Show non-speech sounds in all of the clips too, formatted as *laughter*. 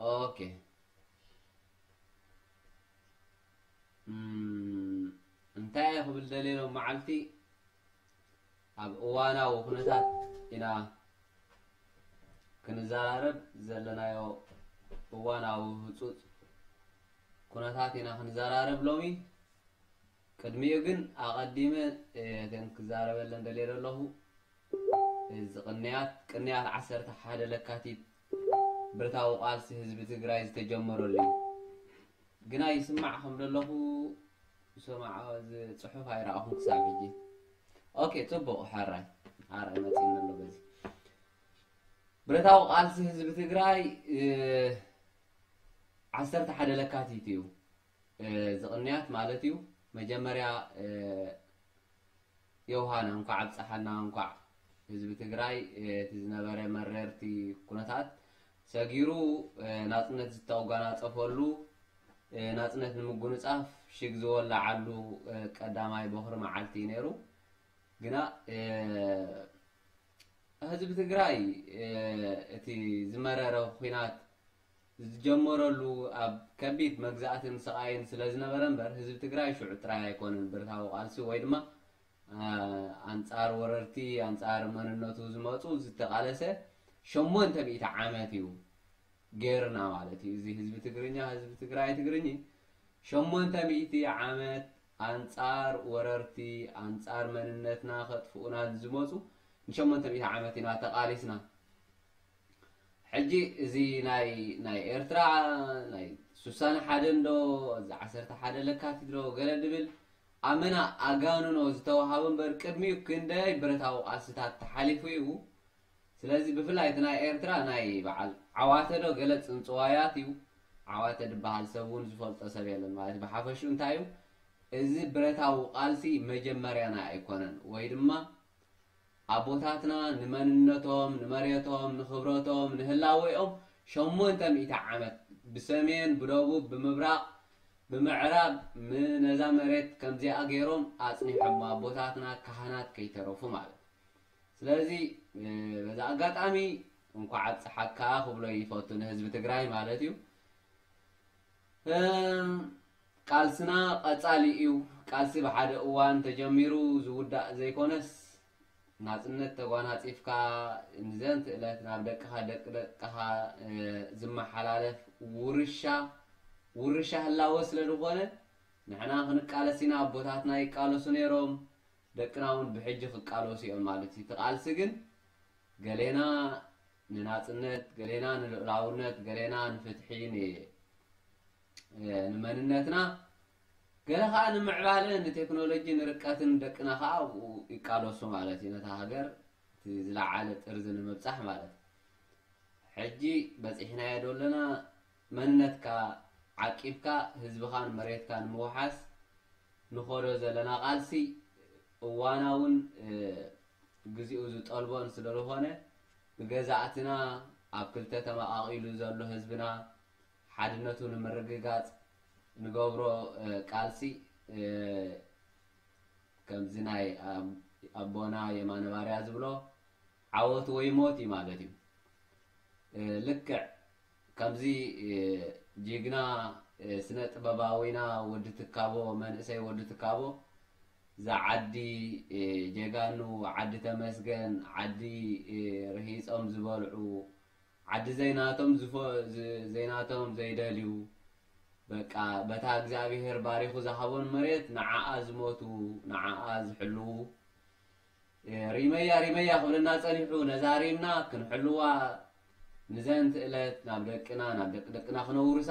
ኦኬ እም፣ እንታይ ክብል ደሊሎ መዓልቲ ኣብ እዋናዊ ኩነታት ኢና ክንዘራረብ ዘለናዮ እዋናዊ ህፁፅ ኩነታት ኢና ክንዘራረብ ሎሚ ቅድሚኡ ግን ኣቐዲመ እ፣ ከም ክዛረበለን ደልየ ዘለኹ እዚ ቅንያት ቅንያት ዓሰርተ ሓደ ለካቲት ብረታዊ ቃልሲ ህዝቢ ትግራይ ዝተጀመረሉ እዩ ግና ይስማዕ ከም ዘለኹ ሰማዕ እዚ ፅሑፍ ኣይረኣኹም ክሳብ ሕጂ ኦኬ ፅቡቅ ሓራይ ሓራይ መፂና ኣሎ በዚ ብረታዊ ቃልሲ ህዝቢ ትግራይ እ፣ ዓሰርተ ሓደ ለካቲት እዩ እ፣ ዝቅንያት ማለት እዩ መጀመርያ እ፣ የውሃና እንኳዕ ኣብፀሓና እንኳዕ ህዝቢ ትግራይ እ፣ እቲ ዝነበረ መረርቲ ኩነታት ሰጊሩ ናፅነት ዝተጓናፀፈሉ እ፣ ናፅነት ንምጉንፃፍ ሽግ ዝወላዓሉ ቀዳማይ በክሪ መዓልቲ እዩ ነይሩ። ግና ህዝቢ ትግራይ እቲ ዝመረረ ኩናት ዝጀመረሉ ኣብ ከቢድ መግዛእትን ስቃይን ስለ ዝነበረ እምበር ህዝቢ ትግራይ ሽዑ ጥራይ ኣይኮነን። ብረታዊ ቃልሲ ወይ ድማ ኣንፃር ወረርቲ ኣንፃር መንነቱ ዝመፁ ዝተቃለሰ ሸሞንተ ዓመት እዩ ጌርና ማለት እዩ እዚ ህዝቢ ትግርኛ ህዝቢ ትግራይ ትግርኝ ሸሞንተ ሚእቲ ዓመት ኣንፃር ወረርቲ ኣንፃር መንነትና ከጥፍኡና ዝመፁ ንሸሞንተ ሚእቲ ዓመት ኢና ተቃሊስና ሕጂ እዚ ናይ ናይ ኤርትራ ናይ ስሳነ ሓደ እንዶ እዚ ዓሰርተ ሓደ ለካቲት ዶ ገለ ድብል ኣመና ኣጋንኖ ዝተዋሃበ እምበር ቅድሚኡ ክንደይ ብረታዊ ቃልስታት ተሓሊፉ እዩ ስለዚ ብፍላይ እቲ ናይ ኤርትራ ናይ በዓል ዓዋተ ዶ ገለ ፅንፅዋያት እዩ። ዓዋተ ድበሃል ሰብ እውን ዝፈልጦ ሰብ የለን ማለት ብሓፈሽኡ እንታይ እዩ? እዚ ብረታዊ ቃልሲ መጀመርያና ኣይኮነን። ወይ ድማ ኣቦታትና ንመንነቶም ንመሬቶም ንክብረቶም ንህላወኦም ሸሞንተ ሚእቲ ዓመት ብሰሜን ብደቡብ ብምብራቅ ብምዕራብ ነዛ መሬት ከምዚኣ ገይሮም ኣፅኒሖም ኣቦታትና ካህናት ከይተረፉ ማለት ስለዚ በዛ ኣጋጣሚ እንኳዕ ኣፀሓካ ክብሎ ይፈቱ ንህዝቢ ትግራይ ማለት እዩ። ቃልስና ቀፃሊ እዩ። ቃልሲ ብሓደ እዋን ተጀሚሩ ዝውዳእ ዘይኮነስ ናፅነት ተጓናፂፍካ ንዘንቲ ዕለት ናብ ደቅኻ ደቂ ደቅኻ ዝመሓላለፍ ውርሻ ውርሻ ህላወ ስለ ዝኾነ ንሕና ክንቃለስ ኢና። ኣቦታትና ይቃለሱ ነይሮም። ደቅና እውን ብሕጂ ክቃለሱ እዮም ማለት እዩ። እቲ ቃልሲ ግን ገሌና ንናፅነት ገሌና ንልዕላውነት ገሌና ንፍትሒ ን- እ፣ ንመንነትና ገለ ከዓ ንምዕባለ ንቴክኖሎጂ ንርቀትን ደቅና ከዓ ኣብኡ ይቃለሱ ማለት እዩ ነታ ሃገር እቲ ዝለዓለ ጥርዚ ንምብፃሕ ማለት እዩ ሕጂ በፂሕናዮ ደለና መንነትካ ዓቂብካ ህዝብኻን መሬትካ ንምውሓስ ንኸዶ ዘለና ቃልሲ እዋናውን እ፣ ግዚኡ ዝጠልቦን ስለ ዝኾነ ብገዛእትና ኣብ ክልተ ተመቃቂሉ ዘሎ ህዝብና ሓድነቱ ንምርግጋፅ ንገብሮ ቃልሲ ከምዚ ናይ ኣቦና የማነ ባርያ ዝብሎ ዓወት ወይ ሞት እዩ ማለት እዩ። ልክዕ ከምዚ ጅግና ስነ ጥበባዊና ወዲ ትካቦ መንእሰይ ወዲ ትካቦ እዛ ዓዲ ጀጋኑ ዓዲ ተመስገን ዓዲ ርሂፆም ዝበልዑ ዓዲ ዘይናቶም ዘይደልዩ በቃ በታ እግዚኣብሔር ባሪኹ ዝሃቦን መሬት ንዓኣ ዝሞቱ ንዓኣ ዝሕልው እ፣ ሪመያ ሪመያ ክብለና ፀኒሑ ነዛ ሪምና ክንሕልዋ ንዘንቲ ዕለት ናብ ደቅና ናብ ደቂ ክነውርሳ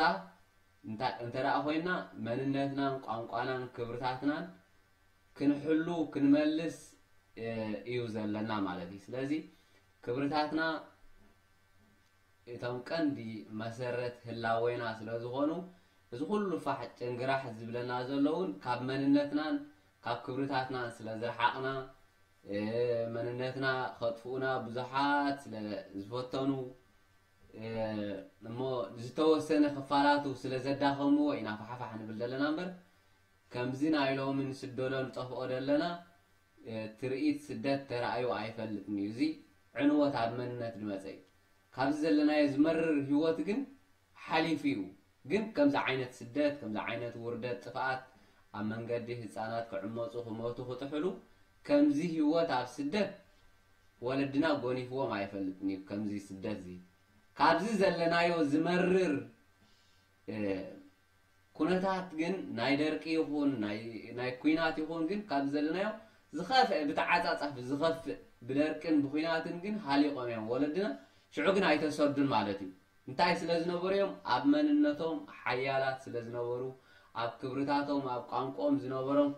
እንታ- እንተደኣ ኮይና መንነትናን ቋንቋናን ክብርታትናን ክንሕሉ ክንመልስ እ፣ እዩ ዘለና ማለት እዩ ስለዚ ክብርታትና እቶም ቀንዲ መሰረት ህላወና ስለ ዝኾኑ እዚ ኩሉ ፋሕ ጭንግራሕ ዝብለና ዘለውን ካብ መንነትናን ካብ ክብርታትናን ስለ ዝረሓቕና እ፣ መንነትና ከጥፍኡና ብዙሓት ስለ ዝፈተኑ እ፣ እሞ ዝተወሰነ ክፋላቱ ስለ ዘዳኸምዎ ኢና ፋሓፋሕ ንብል ዘለና እምበር ከምዚ ናይ ሎምን ስደሎ ንጠፍኦ ዘለና ትርኢት ስደት ተረኣዩ ኣይፈልጥን እዩ። እዚ ዕንወት ኣብ መንነት ዝመፀ እዩ። ካብዚ ዘለናዮ ዝመርር ሂወት ግን ሓሊፉ እዩ። ግን ከምዚ ዓይነት ስደት ከምዚ ዓይነት ውርደት ጥፍኣት ኣብ መንገዲ ህፃናት ክዕመፁ ክሞቱ ክጥሕሉ ከምዚ ሂወት ኣብ ስደት ወለድና ጎኒፍዎም ኣይፈልጥን እዩ። ከምዚ ስደት እዚ። ካብዚ ዘለናዮ ዝመርር ኩነታት ግን ናይ ደርቂ ይኹን ናይ ኩናት ይኹን ግን ካብዚ ዘለናዮ ዝኸፍአ ብተዓፃፃፊ ዝኸፍእ ብደርቅን ብኩናትን ግን ሃሊቆም እዮም። ወለድና ሽዑ ግን ኣይተሰዱን ማለት እዩ። እንታይ ስለ ዝነበሩ እዮም? ኣብ መንነቶም ሓያላት ስለ ዝነበሩ ኣብ ክብርታቶም ኣብ ቋንቋኦም ዝነበሮም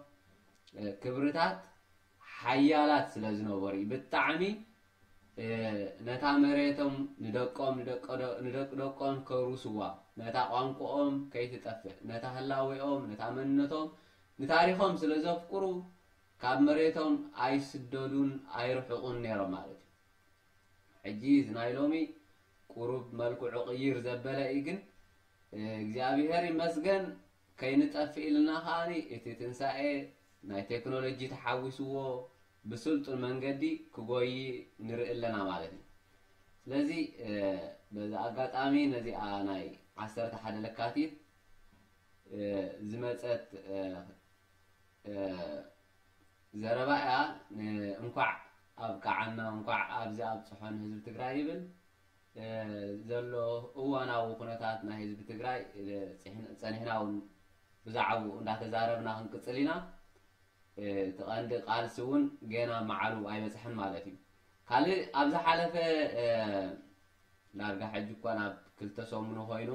ክብርታት ሓያላት ስለ ዝነበሩ እዩ። ብጣዕሚ ነታ መሬቶም ንደቆም ንደቂ ደቆም ነታ ቋንቋኦም ከይትጠፍእ ነታ ህላዊኦም ነታ መንነቶም ንታሪኮም ስለ ዘፍቅሩ ካብ መሬቶም ኣይስደዱን ኣይርሕቁን ነይሮም ማለት እዩ። ሕጂ እዚ ናይ ሎሚ ቁሩብ መልክዑ ቅይር ዘበለ እዩ ግን እግዚኣብሔር ይመስገን ከይንጠፍእ ኢልና ከዓኒ እቲ ትንሳኤ ናይ ቴክኖሎጂ ተሓዊስዎ ብስልጡን መንገዲ ክጎይ ንርኢ ኣለና ማለት እዩ። ስለዚ በዚ ኣጋጣሚ ነዚኣ ናይ ዓሰርተ ሓደ ለካቲት ዝመፀት ዘረባ እያ እንኳዕ ኣብ ቃዓና እንኳዕ ኣብዚ ኣብፅሖን ህዝቢ ትግራይ ይብል ዘሎ እዋናዊ ኩነታት ናይ ህዝቢ ትግራይ ፀኒሕና እውን ብዛዕባኡ እንዳተዛረብና ክንቅፅል ኢና እቲ ቀንዲ ቃልሲ እውን ገና መዓሉ ኣይበፅሐን ማለት እዩ ካልእ ኣብ ዝሓለፈ ዳርጋ ሕጂ እኳ ናብ ክልተ ሰሙኑ ኮይኑ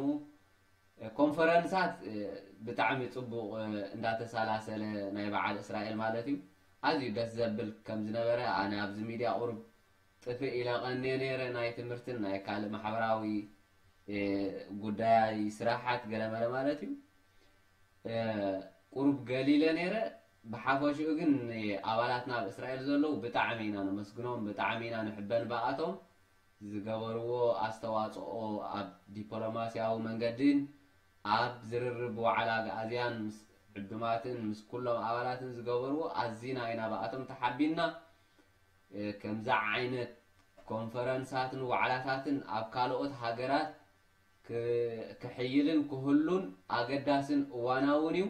ኮንፈረንሳት ብጣዕሚ ፅቡቅ እንዳተሰላሰለ ናይ በዓል እስራኤል ማለት እዩ ኣዝዩ ደስ ዘብል ከም ዝነበረ ኣነ ኣብዚ ሚድያ ቁርብ ጥፍእ ኢለ ቀኒየ ነይረ ናይ ትምህርትን ናይ ካልእ ማሕበራዊ ጉዳይ ስራሓት ገለመለ ማለት እዩ ቁሩብ ገሊለ ነይረ ብሓፈሽኡ ግን ኣባላትና ኣብ እስራኤል ዘለው ብጣዕሚ ኢና ነመስግኖም ብጣዕሚ ኢና ንሕበን በኣቶም ዝገበርዎ ኣስተዋፅኦ ኣብ ዲፕሎማስያዊ መንገድን ኣብ ዝርርብ ዋዕላ ጋኣዝያን ምስ ዕዱማትን ምስ ኩሎም ኣባላትን ዝገበርዎ ኣዝና ኢና በኣቶም ተሓቢና ከምዛ ዓይነት ኮንፈረንሳትን ዋዕላታትን ኣብ ካልኦት ሃገራት ክሕይልን ክህሉን ኣገዳስን እዋናውን እዩ።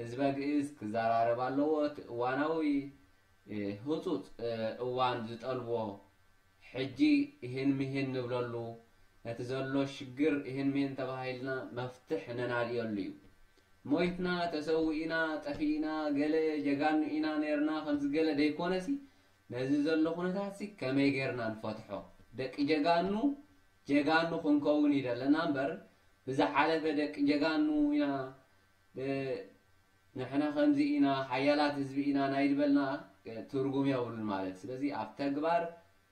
ህዝበ ግእዝ ክዘራረብ ኣለዎ እቲ እዋናዊ ህፁፅ እዋን ዝጠልቦ ሕጂ ይህን ምሂን ንብለሉ ነቲ ዘሎ ሽግር ይህን ምሂን ተባሂልና መፍትሕ ነናልየሉ እዩ። ሞይትና ተሰዊኢና ጠፊኢና ገለ ጀጋኑ ኢና ነርና ከምዚ ገለ ደይኮነሲ ነዚ ዘሎ ኩነታት ሲ ከመይ ጌርና ንፈትሖ? ደቂ ጀጋኑ ጀጋኑ ክንከውን ይደለና እምበር ብዝሓለፈ ደቂ ጀጋኑ ኢና ንሕና ከምዚ ኢና ሓያላት ህዝቢ ኢና ናይ ዝበልና ትርጉም የብሉን ማለት ስለዚ ኣብ ተግባር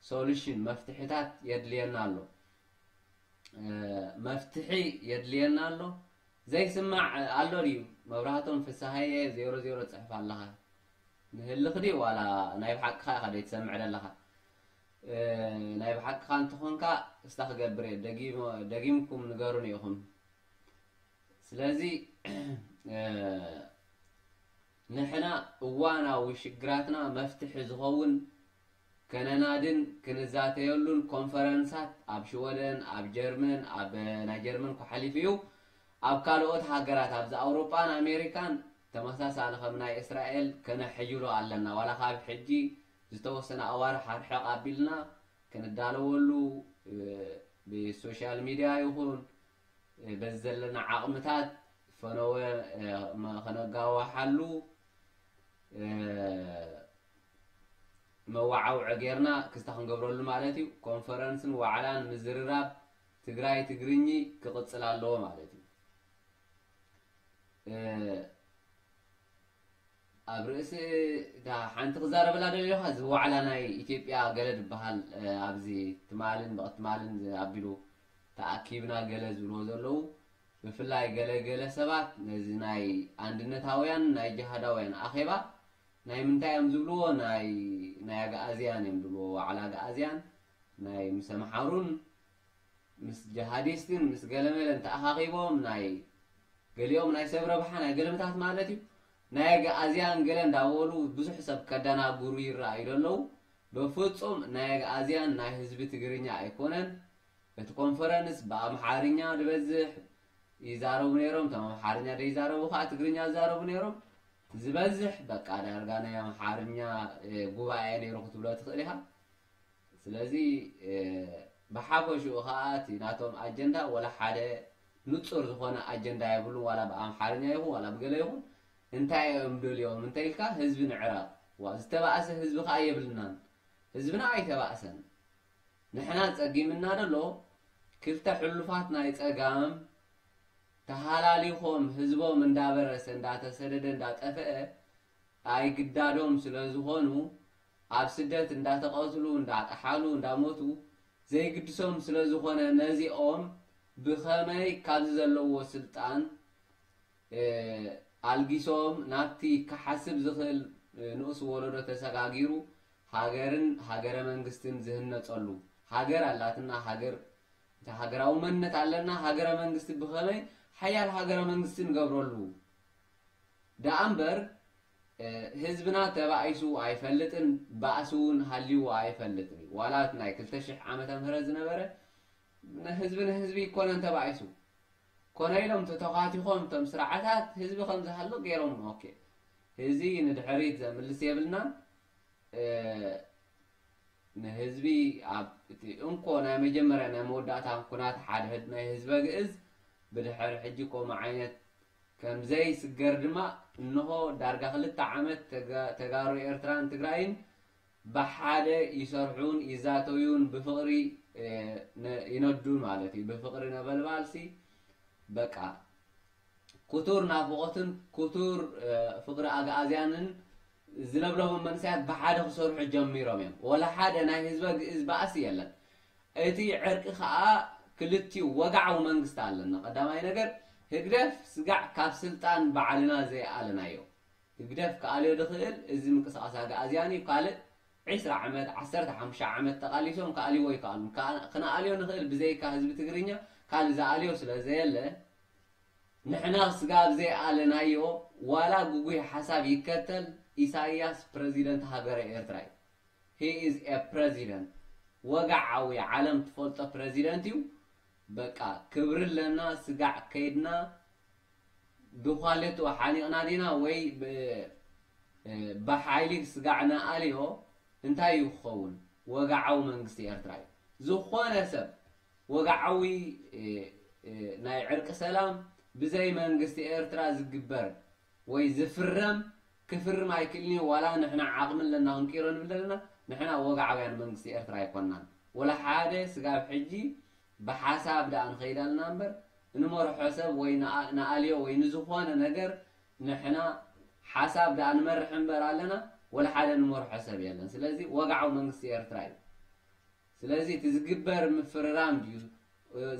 ሶሉሽን መፍትሕታት የድልየና ኣሎ መፍትሒ የድልየና ኣሎ ዘይስማዕ ኣሎ ድዩ መብራህቶም ፍሳሀየ ዜሮ ዜሮ ፅሕፍ ኣለኻ ንህልኽ ዲ ዋላ ናይ ብሓቅካ ኢኻ ደይትሰምዕ ዘለኻ ናይ ብሓቅካ እንትኾንካ እስታ ክገብር እየ ደጊምኩም ንገሩን ኢኹም ስለዚ ንሕና እዋናዊ ሽግራትና መፍትሒ ዝኸውን ከነናድን ክንዛተየሉን ኮንፈረንሳት ኣብ ሽወደን ኣብ ጀርመን ኣብ ናይ ጀርመን ክሓሊፍ እዩ ኣብ ካልኦት ሃገራት ኣብዚ ኣውሮፓን ኣሜሪካን ተመሳሳሊ ከም ናይ እስራኤል ከነሕይሎ ኣለና ዋላ ካብ ሕጂ ዝተወሰነ ኣዋርሕ ኣርሕቕ ኣቢልና ክንዳለወሉ ብሶሻል ሚድያ ይኹን በዚ ዘለና ዓቕምታት ፈነወ ከነጋዋሓሉ መዋዓውዒ ጌርና ክስታ ክንገብረሉ ማለት እዩ። ኮንፈረንስን ዋዕላን ምዝርራብ ትግራይ ትግርኝ ክቕፅል ኣለዎ ማለት እዩ። ኣብ ርእሲ ሓንቲ ክዛረበላ ደለኻ እዚ ዋዕላ ናይ ኢትዮጵያ ገለ ዝበሃል ኣብዚ ትማልን ብቅትማልን ኣቢሉ ተኣኪብና ገለ ዝብልዎ ዘለው ብፍላይ ገለገለ ሰባት ነዚ ናይ አንድነታውያን ናይ ጅሃዳውያን ኣኼባ ናይ ምንታይ እዮም ዝብልዎ? ናይ ኣጋኣዝያን እዮም ዝብልዎ ዋዕላ ኣጋኣዝያን ናይ ምስ ኣምሓሩን ምስ ጀሃዲስትን ምስ ገለመለን ተኣኻኺቦም ናይ ገሊኦም ናይ ሰብ ረብሓ ናይ ገለምታት ማለት እዩ። ናይ ኣጋኣዝያን ገለ እንዳበሉ ብዙሕ ሰብ ከደናግሩ ይረኣዩ ደለዉ። ብፍፁም ናይ ኣጋኣዝያን ናይ ህዝቢ ትግርኛ ኣይኮነን። እቲ ኮንፈረንስ ብኣምሓርኛ ዝበዝሕ ይዛረቡ ነይሮም እቶም ኣምሓርኛ ደይዛረቡ ከዓ ትግርኛ ዝዛረቡ ነይሮም ዝበዝሕ በቃ ዳርጋ ናይ ኣምሓርኛ ጉባኤ ነይሩ ክትብሎ ትኽእል ኢኻ? ስለዚ ብሓፈሽኡ ከዓ እቲ ናቶም ኣጀንዳ ወላ ሓደ ንፁር ዝኾነ ኣጀንዳ የብሉን። ዋላ ብኣምሓርኛ ይኹን ዋላ ብገለ ይኹን እንታይ እዮም ደልዮም እንታይ ኢልካ? ህዝቢ ንዕራቕ ዝተባእሰ ህዝቢ ከዓ የብልናን። ህዝብና ኣይተባእሰን። ንሕና ፀጊምና ደሎ ክልተ ሕሉፋት ናይ ፀጋም ተሃላሊኾም ህዝቦም እንዳበረሰ እንዳተሰደደ እንዳጠፍአ ኣይግዳዶም ስለ ዝኾኑ ኣብ ስደት እንዳተቐትሉ እንዳጠሓሉ እንዳሞቱ ዘይግድሶም ስለ ዝኾነ ነዚኦም ብኸመይ ካብዚ ዘለዎ ስልጣን ኣልጊሶም ናብቲ ክሓስብ ዝኽእል ንእስ ወለዶ ተሰጋጊሩ ሃገርን ሃገረ መንግስትን ዝህነፀሉ ሃገር ኣላትና ሃገር ሃገራዊ መንነት ኣለና ሃገረ መንግስቲ ብኸመይ ሓያል ሃገረ መንግስቲ ንገብረሉ ደኣ እምበር ህዝብና ተባኢሱ ኣይፈልጥን ባእሲ እውን ሃልይዎ ኣይፈልጥን እዩ ዋላት ናይ 200 ዓመተ ምህረት ዝነበረ ህዝቢ ንህዝቢ ይኮነን ተባኢሱ። ኮነ ኢሎም ተተኻቲኾም እቶም ስርዓታት ህዝቢ ከም ዝሃሎ ገይሮም ኦኬ። እዚ ንድሕሪት ዘምልስ የብልናን። ንህዝቢ ኣብ እቲ እንኮ ናይ መጀመርያ ናይ መወዳእታ ኩናት ሓደ ናይ ህዝበ ግእዝ ብድሕሪ ሕጂ ከምኡ ዓይነት ከምዘይ ስገር ድማ እንሆ ዳርጋ ክልተ ዓመት ተጋሩ ኤርትራን ትግራይን ብሓደ ይሰርሑን ይዛተዩን ብፍቅሪ ይነዱን ማለት እዩ ብፍቅሪ ነበልባልሲ በቃ ኩቱር ናፍቆትን ኩቱር ፍቅሪ ኣግኣዝያንን ዝለብለቦም መንስያት ብሓደ ክሰርሑ ጀሚሮም እዮም ወላ ሓደ ናይ ህዝበ ግእዝ ባእሲ የለን እቲ ዕርቂ ከዓ ክልቲኡ ወጋዓዊ መንግስቲ ኣለና ቀዳማይ ነገር ህግደፍ ስጋዕ ካብ ስልጣን ባዕልና ዘይኣለናዮ ህግደፍ ከኣልዮ ድኽእል እዚ ምንቅስቃስ ኣግኣዝያን እዩ ካልእ 20 ዓመት 15 ዓመት ተቃሊሶም ከኣልይዎ ይከኣሉ ክነኣልዮ ንኽእል ብዘይካ ህዝቢ ትግርኛ ካልእ ዝኣልዮ ስለ ዘየለ ንሕና ስጋብ ዘይኣለናዮ ዋላ ጉጉይ ሓሳብ ይከተል ኢሳያስ ፕረዚደንት ሃገረ ኤርትራ እዩ ሂ ኢዝ ኤ ፕረዚደንት ወጋዓዊ ዓለም ትፈልጦ ፕረዚደንት እዩ በቃ ክብሪ ኣለና ስጋዕ ከይድና ብኳሌቱ ሓኒቕና ዲና ወይ ብሓይሊ ስጋዕ ነኣልዮ እንታይ እዩ ክኸውን ወጋዓዊ መንግስቲ ኤርትራ እዩ ዝኾነ ሰብ ወጋዓዊ ናይ ዕርቂ ሰላም ብዘይ መንግስቲ ኤርትራ ዝግበር ወይ ዝፍረም ክፍርም ኣይክእልኒ ዋላ ንሕና ዓቕሚ ኣለና ክንቂሮ ንብል ዘለና ንሕና ወጋዓውያን መንግስቲ ኤርትራ ኣይኮናን ወላ ሓደ ስጋብ ሕጂ ብሓሳብ ዳኣ ንኸይድ ኣለና እምበር ንመርሖ ሰብ ወይ ንኣልዮ ወይ ንዝኾነ ነገር ንሕና ሓሳብ ዳኣ ንመርሕ እምበር ኣለና ወላ ሓደ ንመርሖ ሰብ የለን ስለዚ ወጋዓዊ መንግስቲ ኤርትራ እዩ ስለዚ እቲ ዝግበር ምፍርራም ድዩ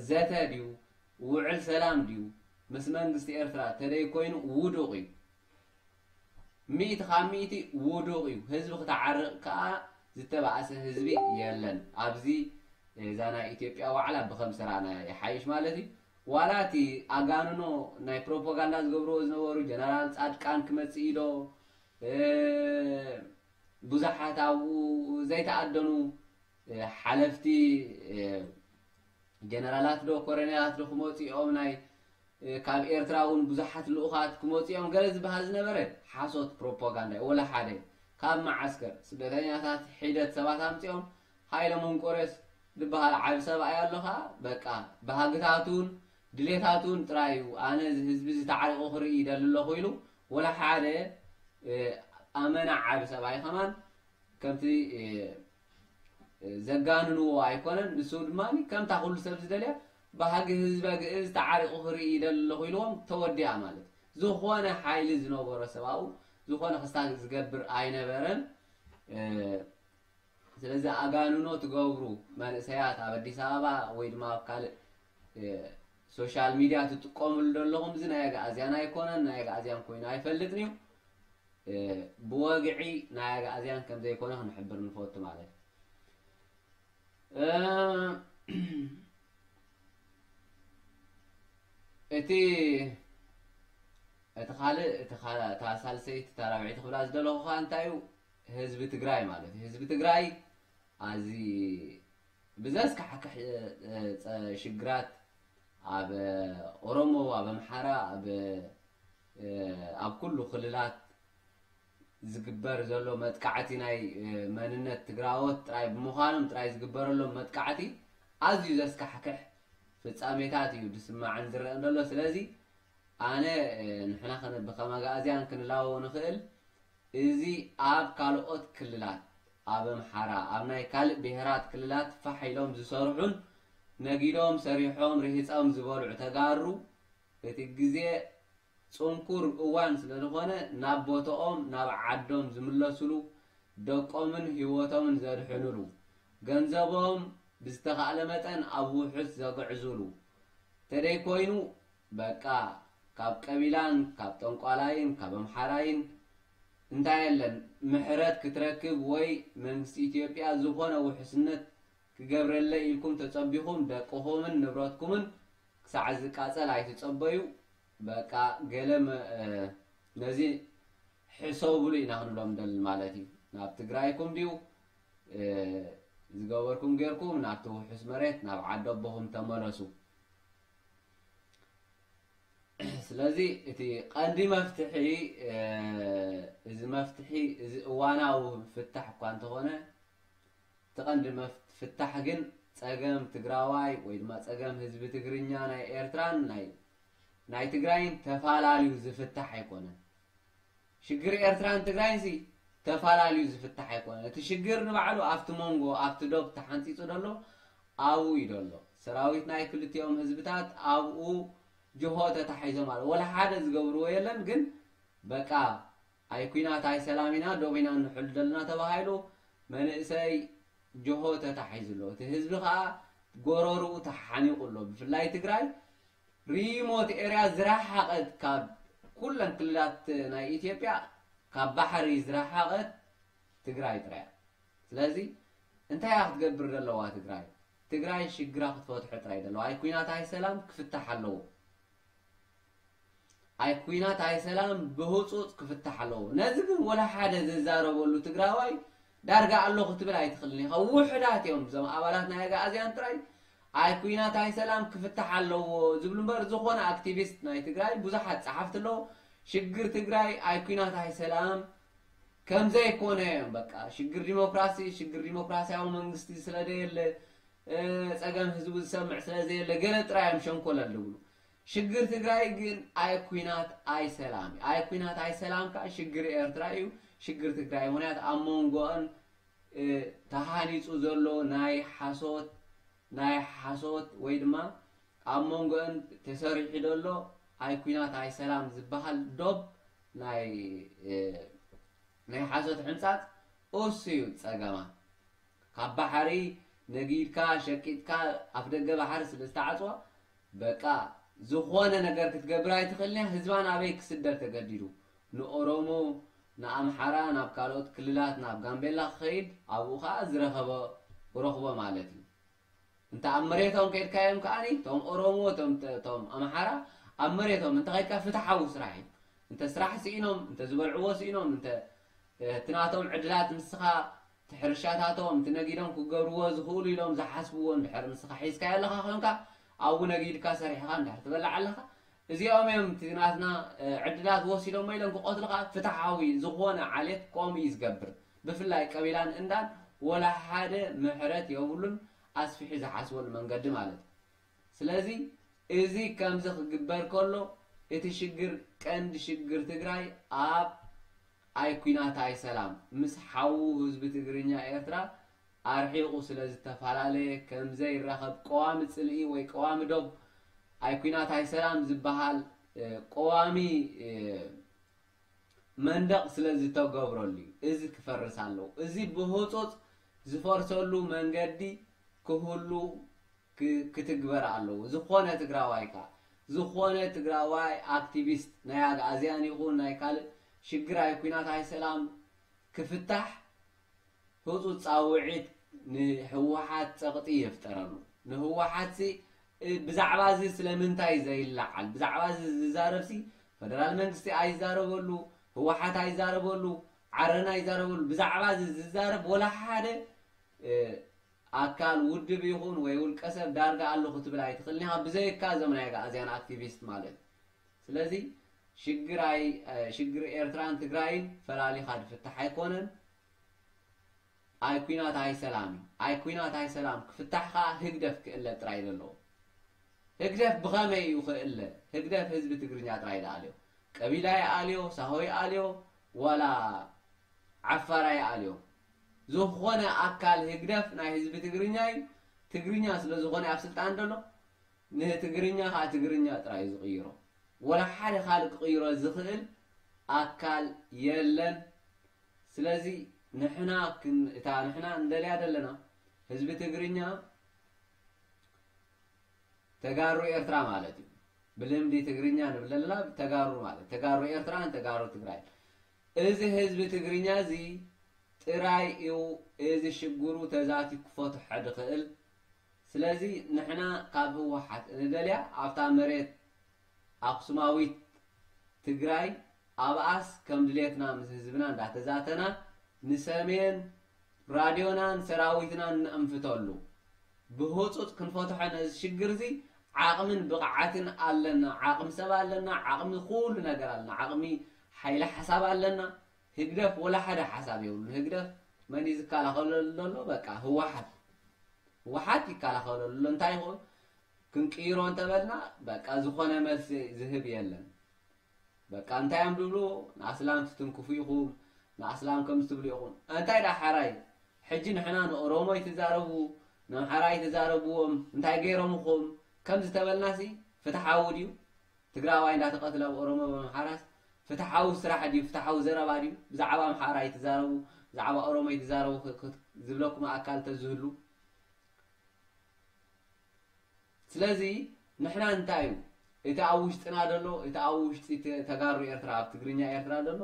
ዘተ ድዩ ውዕል ሰላም ድዩ ምስ መንግስቲ ኤርትራ ተደይ ኮይኑ ውዱቕ እዩ ሚእቲ ካብ ሚእቲ ውዱቕ እዩ ህዝቢ ክተዓርቕ ከዓ ዝተባእሰ ህዝቢ የለን ኣብዚ እዛ ናይ ኢትዮጵያ ዋዕላ ብከም ይሓይሽ ማለት እዩ። ዋላ እቲ ኣጋንኖ ናይ ፕሮፓጋንዳ ዝገብርዎ ዝነበሩ ጀነራል ፃድቃን ክመፅእ ኢዶ ብዙሓት ኣብኡ ዘይተኣደኑ ሓለፍቲ ጀነራላት ዶ ኮረኔላት ዶ ክመፂኦም ናይ ካብ ኤርትራ እውን ብዙሓት ልኡኻት ክመፂኦም ገለ ዝበሃል ዝነበረ ሓሶት ፕሮፓጋንዳ ወላ ሓደ ካብ ማዓስከር ስደተኛታት ሒደት ሰባት ኣምፂኦም ሃይሎም እንቆሬስ ዝበሃል ዓብ ሰብኣይ ኣሎ በቃ ባህግታቱን ድሌታቱን ጥራይ እዩ ኣነ ህዝቢ ዝተዓሪቑ ክርኢ ይደሊ ኣለኹ ወላ ሓደ ኣመና ዓብ ሰብኣይ ከማን ከምቲ ዘጋንንዎ ኣይኮነን። ንሱ ድማ ከምታ ኩሉ ሰብ ዝደልያ ባህጊ ህዝበ ግእዝ ተዓሪቑ ክርኢ ይደሊ ኣለኹ ተወዲኣ ማለት። ዝኾነ ሓይሊ ዝነበሮ ሰብኣኡ ዝኾነ ክስታት ዝገብር ኣይነበረን ስለዚ ኣጋንኖ ትገብሩ መንእሰያት ኣብ ኣዲስ ኣበባ ወይ ድማ ኣብ ካልእ ሶሻል ሚድያ ትጥቀምሉ ዘለኹም እዚ ናይ ኣጋእዝያን ኣይኮነን ናይ ኣጋእዝያን ኮይኑ ኣይፈልጥን እዩ ብወግዒ ናይ ኣጋእዝያን ከም ዘይኮነ ክንሕብር ንፈቱ ማለት እዩ እቲ እቲ ካልእ እቲ ሳልሰይቲ እታ ራብዒቲ ክብላ ዝደለኹ ከዓ እንታይ እዩ ህዝቢ ትግራይ ማለት እዩ ህዝቢ ትግራይ ኣዚ ብዘስካሕክሕ ሽግራት ኣብ ኦሮሞ ኣብ ኣምሓራ ኣብ ኩሉ ክልላት ዝግበር ዘሎ መጥቃዕቲ ናይ መንነት ትግራዎት ጥራይ ብምዃኖም ጥራይ ዝግበረሎም መጥቃዕቲ ኣዝዩ ዘስካሕክሕ ፍፃሜታት እዩ ድስማዕን ዝረአ ዘሎ ስለዚ ኣነ ንሕና ብከመ ጋእዝያን ክንላዎ ንኽእል እዚ ኣብ ካልኦት ክልላት ኣብ ኣምሓራ ኣብ ናይ ካልእ ብሄራት ክልላት ፋሕ ኢሎም ዝሰርሑን ነጊዶም ሰሪሖም ርሂፆም ዝበልዑ ተጋሩ። እቲ ግዜ ፅንኩር እዋን ስለ ዝኾነ ናብ ቦቶኦም ናብ ዓዶም ዝምለስሉ ደቆምን ሂወቶምን ዘድሕንሉ ገንዘቦም ብዝተኻእለ መጠን ኣብ ውሑስ ዘግዕዝሉ ተደይ ኮይኑ በቃ ካብ ቀቢላን ካብ ጠንቋላይን ካብ ኣምሓራይን እንታይ የለን ምሕረት ክትረክብ ወይ መንግስቲ ኢትዮጵያ ዝኾነ ውሕስነት ክገብረለ ኢልኩም ተፀቢኹም ደቅኹምን ንብረትኩምን ክሳዕ ዝቃፀል ኣይትፀበዩ በቃ ገለ ነዚ ሕሰብሉ ኢና ክንብሎም ደል ማለት እዩ። ናብ ትግራይኩም ድዩ? ዝገበርኩም ጌርኩም ናብቲ ውሑስ መሬት ናብ ዓዲ ተመለሱ ስለዚ እቲ ቀንዲ መፍትሒ እዚ መፍትሒ እዚ እዋናዊ ፍታሕ እኳ እንተኾነ እቲ ቀንዲ ፍታሕ ግን ፀገም ትግራዋይ ወይ ድማ ፀገም ህዝቢ ትግርኛ ናይ ኤርትራን ናይ ትግራይን ተፈላለዩ ዝፍታሕ ኣይኮነን። ሽግር ኤርትራን ትግራይን ሲ ተፈላለዩ ዝፍታሕ ኣይኮነን። እቲ ሽግር ንባዕሉ ኣብቲ መንጎ ኣብቲ ዶብ ተሓንፂፁ ደሎ ኣብኡ እዩ ደሎ ሰራዊት ናይ ክልቲኦም ህዝብታት ኣብኡ ጅሆ ተታሒዞም ኣለ ወላ ሓደ ዝገብርዎ የለን ግን በቃ ኣይ ኩናት ኣይ ዶብ ኢና ንሕሉ ዘለና ተባሂሉ መንእሰይ ጅሆ ተታሒዙ ኣሎ እቲ ህዝቢ ከዓ ጎረርኡ ተሓኒቁ ኣሎ ብፍላይ ትግራይ ሪሞት ኤርያ ዝረሓቐት ካብ ኩለን ክልላት ናይ ኢትዮጵያ ካብ ባሕሪ ዝረሓቐት ትግራይ ጥራያ። ስለዚ እንታይ እያ ክትገብር ዘለዋ ትግራይ? ትግራይ ሽግራ ክትፈትሖ ጥራይ ዘለዋ። ኣይ ኩናት ኣይ ሰላም ክፍታሕ ኣለዎ ኣይ ኩናት ኣይ ሰላም ብህፁፅ ክፍታሕ ኣለዎ ነዚ ግን ወላ ሓደ ዝዛረበሉ ትግራዋይ ዳርጋ ኣሎ ክትብል ኣይትኽእልን ኢኻ። ውሕዳት እዮም እዞም ኣባላት ናይ ጋእዝያን ጥራይ ኣይ ኩናት ኣይ ሰላም ክፍታሕ ኣለዎ ዝብሉ እምበር ዝኾነ ኣክቲቪስት ናይ ትግራይ ብዙሓት ፀሓፍቲ ኣለዎ ሽግር ትግራይ ኣይ ኩናት ኣይ ሰላም ከምዘይኮነ እዮም በቃ። ሽግር ዲሞክራሲ ሽግር ዲሞክራሲያዊ መንግስቲ ስለዘየለ ፀገም ህዝቡ ዝሰምዕ ስለዘየለ ገለ ጥራዮም ሸንኮል ኣለብሉ ሽግር ትግራይ ግን ኣይ ኩናት ኣይ ሰላም። ኣይ ኩናት ኣይ ሰላም ከዓ ሽግር ኤርትራ እዩ። ሽግር ትግራይ ምክንያት ኣብ መንጎአን ተሃኒፁ ዘሎ ናይ ሓሶት ናይ ሓሶት ወይ ድማ ኣብ መንጎአን ተሰሪሑ ዘሎ ኣይ ኩናት ኣይ ሰላም ዝበሃል ዶብ ናይ ናይ ሓሶት ሕንፃፅ እሱ እዩ ፀገማ። ካብ ባሕሪ ነጊድካ ሸቂጥካ ኣፍ ደገ ባሕሪ ስለ በቃ ዝኾነ ነገር ክትገብር ኣይትኽእልኒ ህዝባን ኣበይ ክስደር ተገዲዱ ንኦሮሞ ንኣምሓራ ናብ ካልኦት ክልላት ናብ ጋምቤላ ክኸይድ ኣብኡ ከዓ ዝረኸበ ረኽቦ ማለት እዩ እንተ ኣብ መሬቶም ከይድካዮም ከዓኒ እቶም ኦሮሞ እቶም ኣምሓራ ኣብ መሬቶም እንተ ከይድካ ፍትሓዊ ስራሕ እዩ እንተ ስራሕ ስኢኖም እንተ ዝበልዕዎ ስኢኖም እንተ እቲ ናቶም ዕድላት ምስኻ እቲ ሕርሻታቶም እቲ ነጊዶም ክገብርዎ ዝኽእሉ ኢሎም ዝሓስብዎ እንድሕር ምስኻ ሒዝካዮ ኣለካ ኮይንካ ኣብኡ ነጊድካ ሰሪሕካ እንድሕር ትበላዕ ኣለካ እዚኦም እዮም እቲ ናትና ዕድላት ወሲዶም ኢሎም ክቆትልካ ፍትሓዊ ዝኾነ ዓሌት ቆም እዩ ዝገብር ብፍላይ ቀቢላን እንዳን ወላ ሓደ ምሕረት የብሉን ኣስፊሑ ዝሓስበሉ መንገዲ ማለት እዩ ስለዚ እዚ ከምዚ ክግበር ከሎ እቲ ሽግር ቀንዲ ሽግር ትግራይ ኣብ ኣይ ኩናት ኣይ ሰላም ምስ ሓዉ ህዝቢ ትግርኛ ኤርትራ ኣርሒቑ ስለ ዝተፈላለየ ከምዘይራኸብ ቀዋሚ ፅልኢ ወይ ቀዋሚ ዶብ። ኣይ ኩናት ኣይ ሰላም ዝበሃል ቀዋሚ መንደቕ ስለ ዝተገብረሉ እዩ። እዚ ክፈርስ ኣለዎ እዚ ብህፁፅ ዝፈርሰሉ መንገዲ ክህሉ ክትግበር ኣለዎ ዝኾነ ትግራዋይ ከዓ ዝኾነ ትግራዋይ ኣክቲቪስት ናይ ኣግኣዝያን ይኹን ናይ ካልእ ኩናት ኣይ ሰላም ክፍታሕ ህፁፅ ፃውዒት ንህወሓት ፀቕጢ የፍጠረሉ ንህወሓት ብዛዕባ እዚ ስለምንታይ ዘይለዓል ብዛዕባ እዚ ዝዛረብ ሲ ፈደራል መንግስቲ ኣይዛረበሉ ህወሓት ኣይዛረበሉ ዓረና ኣይዛረበሉ ብዛዕባ እዚ ዝዛረብ ወላ ሓደ ኣካል ውድብ ይኹን ወይ ውልቀ ሰብ ዳርጋ ኣለኹ ትብል ኣይትኽእልኒ ኢኻ ብዘይካ እዞም ናይ ጋእዝያን ኣክቲቪስት ማለት እዩ ስለዚ ሽግራይ ሽግሪ ኤርትራን ትግራይን ፈላሊኻ ድፍታሕ ኣይኮነን ኣይ ኩናት ኣይ ሰላም እዩ። ኣይ ኩናት ኣይ ሰላም ክፍታሕ ከዓ ህግደፍ ክእለ ጥራይ ዘለዎ። ህግደፍ ብኸመይ እዩ ክእለ? ህግደፍ ህዝቢ ትግርኛ ጥራይ ዳኣልዮ ቀቢላይ ኣልዮ ሳሆይ ኣልዮ ዋላ ዓፋራይ ኣልዮ ዝኾነ ኣካል ህግደፍ ናይ ህዝቢ ትግርኛ እዩ። ትግርኛ ስለ ዝኾነ ኣብ ስልጣን ደሎ? ንትግርኛ ከዓ ትግርኛ ጥራይ ዝቕይሮ። ወላ ሓደ ካልእ ክቕይሮ ዝኽእል ኣካል የለን። ስለዚ ንሕና እታ ንሕና እንደልያ ዘለና ህዝቢ ትግርኛ ተጋሩ ኤርትራ ማለት እዩ። ብልምዲ ትግርኛ ንብል ዘለና ተጋሩ ማለት ተጋሩ ኤርትራን ተጋሩ ትግራይ። እዚ ህዝቢ ትግርኛ እዚ ጥራይ እዩ። እዚ ሽግሩ ተዛቲዩ ክፈትሖ ድኽእል ስለዚ ንሕና ካብ ህወሓት ንደልያ ኣብታ መሬት ኣክሱማዊት ትግራይ ኣብኣስ ከም ድሌትና ምስ ህዝብና እንዳተዛተና ንሰሜን ራድዮናን ሰራዊትናን ንእንፍተሉ ብህፁፅ ክንፈትሖ ነዚ ሽግር እዚ ዓቕምን ብቕዓትን ኣለና። ዓቕሚ ሰብ ኣለና ዓቕሚ ኩሉ ነገር ኣለና። ዓቕሚ ሓይሊ ሓሳብ ኣለና። ህግደፍ ወላ ሓደ ሓሳብ የብሉን። ህግደፍ መን ዝከላኸለሉ? ዘሎ በቃ ህወሓት። ህወሓት ይከላኸለሉ። እንታይ ይኹን? ክንቅይሮ እንተበልና በቃ ዝኾነ መልሲ ዝህብ የለን። በቃ እንታይ እዮም ድብሉ ንኣስላም ትትንክፉ ንኣስላም ከም ዝትብሉ ኢኹም እንታይ ዳ ሓራይ ሕጂ ንሕና ንኦሮሞ ይትዛረቡ ንኣምሓራ ይትዛረብዎም እንታይ ገይሮም ኢኹም ከም ዝተበልናሲ ፍትሓዊ ድዩ ትግራዋይ እንዳተቐትለ ኦሮሞ ብምሓራስ ፍትሓዊ ስራሕ ድዩ ፍትሓዊ ዘረባ ድዩ ብዛዕባ ኣምሓራ ይትዛረቡ ብዛዕባ ኦሮሞ ይትዛረቡ ዝብለኩም ኣካል ተዝህሉ ስለዚ ንሕና እንታይ እዩ እቲ ኣብ ውሽጥና ደሎ እቲ ኣብ ውሽጢ ተጋሩ ኤርትራ ኣብ ትግርኛ ኤርትራ ደሎ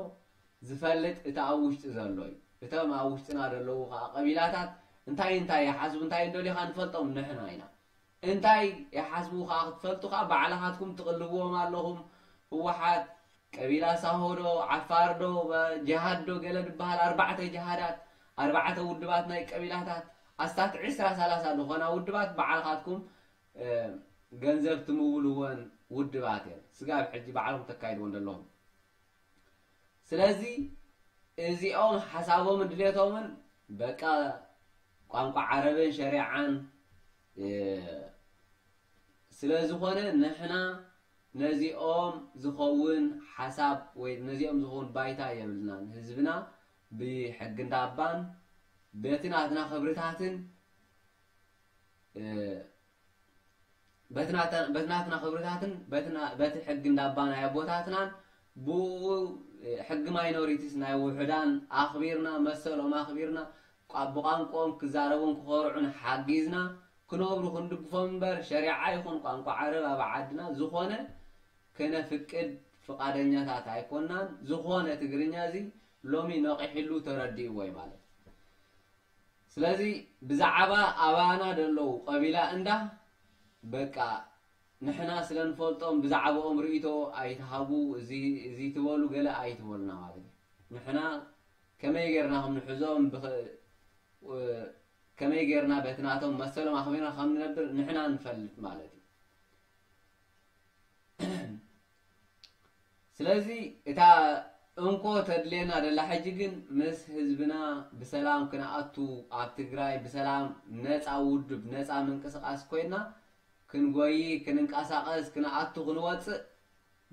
ዝፈልጥ እቲ ኣብ ውሽጢ ዘሎ እዩ እቶም ኣብ ውሽጥና ዘለዉ ከዓ ቀቢላታት እንታይ እንታይ ይሓስቡ እንታይ እንደልዩካ ንፈልጦም ንሕና ኢና እንታይ ይሓስቡ ከዓ ክትፈልጡ ከዓ ባዕልኻትኩም ትቕልብዎም ኣለኹም ህወሓት ቀቢላ ሳሆዶ ዓፋር ዶ ጅሃድ ዶ ገለ ድበሃል ኣርባዕተ ጅሃዳት ኣርባዕተ ውድባት ናይ ቀቢላታት ኣስታት ዒስራ ሰላሳ ዝኾና ውድባት ባዕልኻትኩም ገንዘብ ትምውልወን ውድባት እየን ስጋብ ሕጂ ባዕሎም ተካይድዎን ዘለኹም ስለዚ እዚኦም ሓሳቦምን ድሌቶምን በቃ ቋንቋ ዓረብን ሸሪዓን ስለ ዝኾነ ንሕና ነዚኦም ዝኸውን ሓሳብ ወይ ነዚኦም ዝኸውን ባይታ የብልናን። ህዝብና ብሕጊ እንዳባን በቲ ናትና ክብርታትን በትናትና ክብርታትን በቲ ሕጊ እንዳባናዮ ቦታትናን ብኡ ሕጊ minorities ናይ ውሕዳን ኣኽቢርና መሰሎም ኣኽቢርና ብቋንቋኦም ክዛረቡን ክኸርዑን ሓጊዝና ክነብሩ ክንድግፎም እምበር ሸሪዓ ይኹን ቋንቋ ዓረብ ኣብ ዓድና ዝኾነ ከነፍቅድ ፍቃደኛታት ኣይኮናን ዝኾነ ትግርኛ እዚ ሎሚ ነቂሕሉ ተረዲእዎ ማለት ስለዚ ብዛዕባ ኣባና ደለዉ ቀቢላ እንዳ በቃ ንሕና ስለ ንፈልጦም ብዛዕባኦም ርእቶ ኣይትሃቡ። እዚ ትበሉ ገለ ኣይትበሉና ማለት እዩ። ንሕና ከመይ ጌርና ከም ንሕዞም ከመይ ጌርና በትናቶም መሰሎም ኣኽቢርና ከም ንነብር ንሕና ንፈልጥ ማለት እዩ። *clears throat* ስለዚ እታ እንኮ ተድልየና ደላ ሕጂ ግን ምስ ህዝብና ብሰላም ክነኣቱ ኣብ ትግራይ ብሰላም ነፃ ውድብ ነፃ ምንቅስቃስ ኮይና ክንጎይ ክንንቀሳቀስ ክነኣቱ ክንወፅእ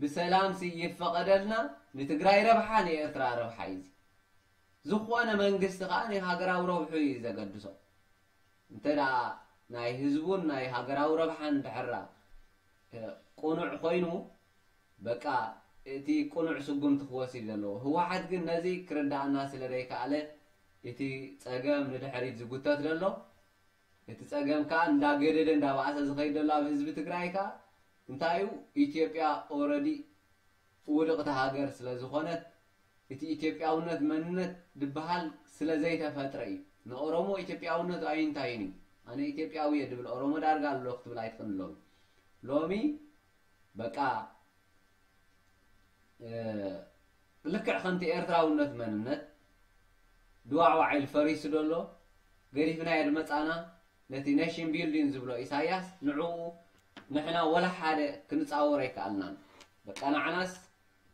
ብሰላም ሲ ይፈቐደልና ንትግራይ ረብሓ ንኤርትራ ረብሓ እዩ ዝኾነ መንግስቲ ከዓ ናይ ሃገራዊ ረብሑ እዩ ዘገድሶ እንተ ናይ ህዝቡን ናይ ሃገራዊ ረብሓን ድሕራ ቁኑዕ ኮይኑ በቃ እቲ ቁኑዕ ስጉምቲ ክወሲድ ዘለዎ ህወሓት ግን ነዚ ክርዳእና ስለ ዘይከኣለ እቲ ፀገም ንድሕሪት ዝጉተት ዘሎ እቲ ፀገም ከዓ እንዳገደደ እንዳባእሰ ዝኸይድ ኣብ ህዝቢ ትግራይ እንታይ እዩ? ኢትዮጵያ already ውድቕቲ ሃገር ስለ ዝኾነት እቲ ኢትዮጵያውነት መንነት ድበሃል ስለ እዩ። ንኦሮሞ ኢትዮጵያውነት ኣይንታይን እዩ? ኣነ ኢትዮጵያዊ እየ ድብል። ኦሮሞ ዳርጋ ኣሎ ክትብል ኣይትኽእልን ሎሚ በቃ ልክዕ ከምቲ ኤርትራውነት መንነት ድዋዕዋዕ ኢሉ ፈሪሱ ደሎ ገዲፍና የድመፃና ነቲ ኔሽን ቢልዲንግ ዝብሎ ኢሳያስ ንዕኡ ንሕና ወላ ሓደ ክንፃወሮ ኣይከኣልናን በቃ ንዓናስ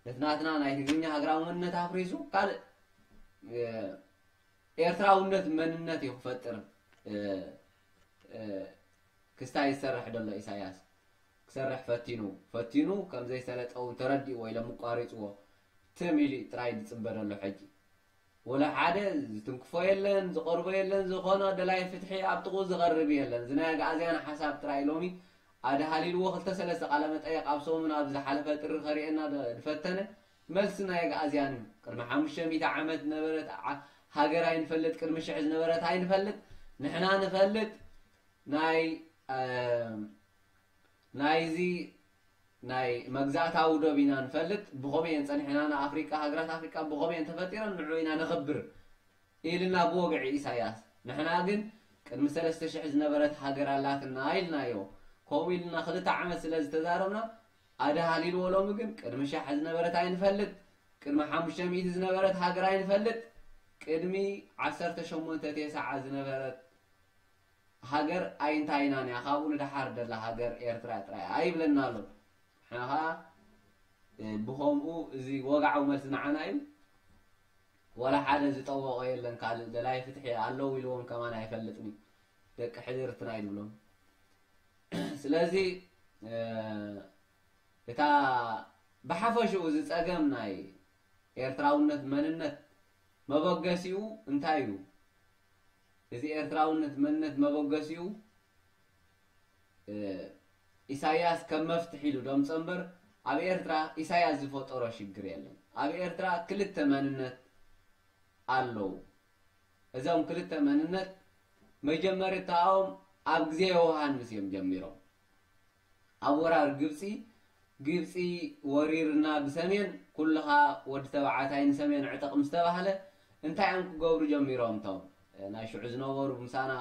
ነቲ ናትና ናይ ትግርኛ ሃገራዊ መንነት ኣፍሪሱ ካልእ ኤርትራውነት መንነት እዩ ክፈጥር ክስታይ ዝሰርሕ ደሎ ኢሳያስ ክሰርሕ ፈቲኑ ፈቲኑ ከም ዘይሰለጠው ተረዲኡ ወይ ለምቋሪፅዎ ትም ኢሉ ጥራይ ዝፅበ ደሎ ሕጂ ወላ ሓደ ዝትንክፎ የለን ዝቐርቦ የለን ዝኾነ ደላይ ፍትሒ ኣብ ጥቑ ዝቐርብ የለን ዝናይ ጋእዝያን ሓሳብ ጥራይ ሎሚ ኣድሃሊልዎ ክልተ ሰለስተ ቃለ መጠየቅ ኣብ ሰሙን ኣብ ዝሓለፈ ጥሪ ከሪአና ዝፈተነ መልሲ ናይ ጋእዝያን እዩ ቅድሚ ሓሙሽተ ሚእቲ ዓመት ዝነበረት ሃገር ኣይንፈልጥ ቅድሚ ሽሕ ዝነበረት ኣይንፈልጥ ንሕና ንፈልጥ ናይ ናይዚ ናይ መግዛእታዊ ዶብ ኢና ንፈልጥ ብኸመይ እየን ፀኒሕና ንኣፍሪቃ ሃገራት ኣፍሪቃ ብኸመይ እየን ተፈጢረን ንዑ ኢና ንኽብር ኢልና ብወግዒ ኢሳያስ ንሕና ግን ቅድሚ ሰለስተ ሽሕ ዝነበረት ሃገር ኣላትና ኢልናዮ። ከምኡ ኢልና ክልተ ዓመት ስለ ዝተዛረብና ኣደሃሊልዎ ሎሚ ግን ቅድሚ ሻሕ ዝነበረት ኣይንፈልጥ ቅድሚ ሓሙሽተ ሚእቲ ዝነበረት ሃገር ኣይንፈልጥ ቅድሚ ዓሰርተ ሸሞንተ ቴስዓ ዝነበረት ሃገር ኣይንታይ ኢና ኒያ ካብኡ ንድሓር ደላ ሃገር ኤርትራ ጥራይ ኣይብለና ኣሎ ንሕና ከዓ ብከምኡ እዚ ወጋዓዊ መልሲ ንዓና እዩ ወላ ሓደ ዝጠወቆ የለን ካልእ ደላይ ፍትሒ ኣለዉ ኢልዎም ከማን ኣይፈልጥኒ ደቂ ሕድርትና ይድብሎም ስለዚ እታ ብሓፈሽኡ ዝፀገም ናይ ኤርትራውነት መንነት መበገሲኡ እንታይ እዩ እዚ ኤርትራውነት መንነት መበገሲኡ ኢሳያስ ከም መፍትሒ ኢሉ ዶምፀ እምበር ኣብ ኤርትራ ኢሳያስ ዝፈጠሮ ሽግር የለን ኣብ ኤርትራ ክልተ መንነት ኣለዉ እዞም ክልተ መንነት መጀመሪታኦም ኣብ ግዜ ዮሃንስ እዮም ጀሚሮም። ኣብ ወራር ግብፂ ግብፂ ወሪርና ብሰሜን ኩልኻ ወዲ ተባዕታይ ንሰሜን ዕጠቕ ምስ ተባሃለ እንታይ እዮም ክገብሩ ጀሚሮም እቶም ናይ ሽዑ ዝነበሩ ምሳና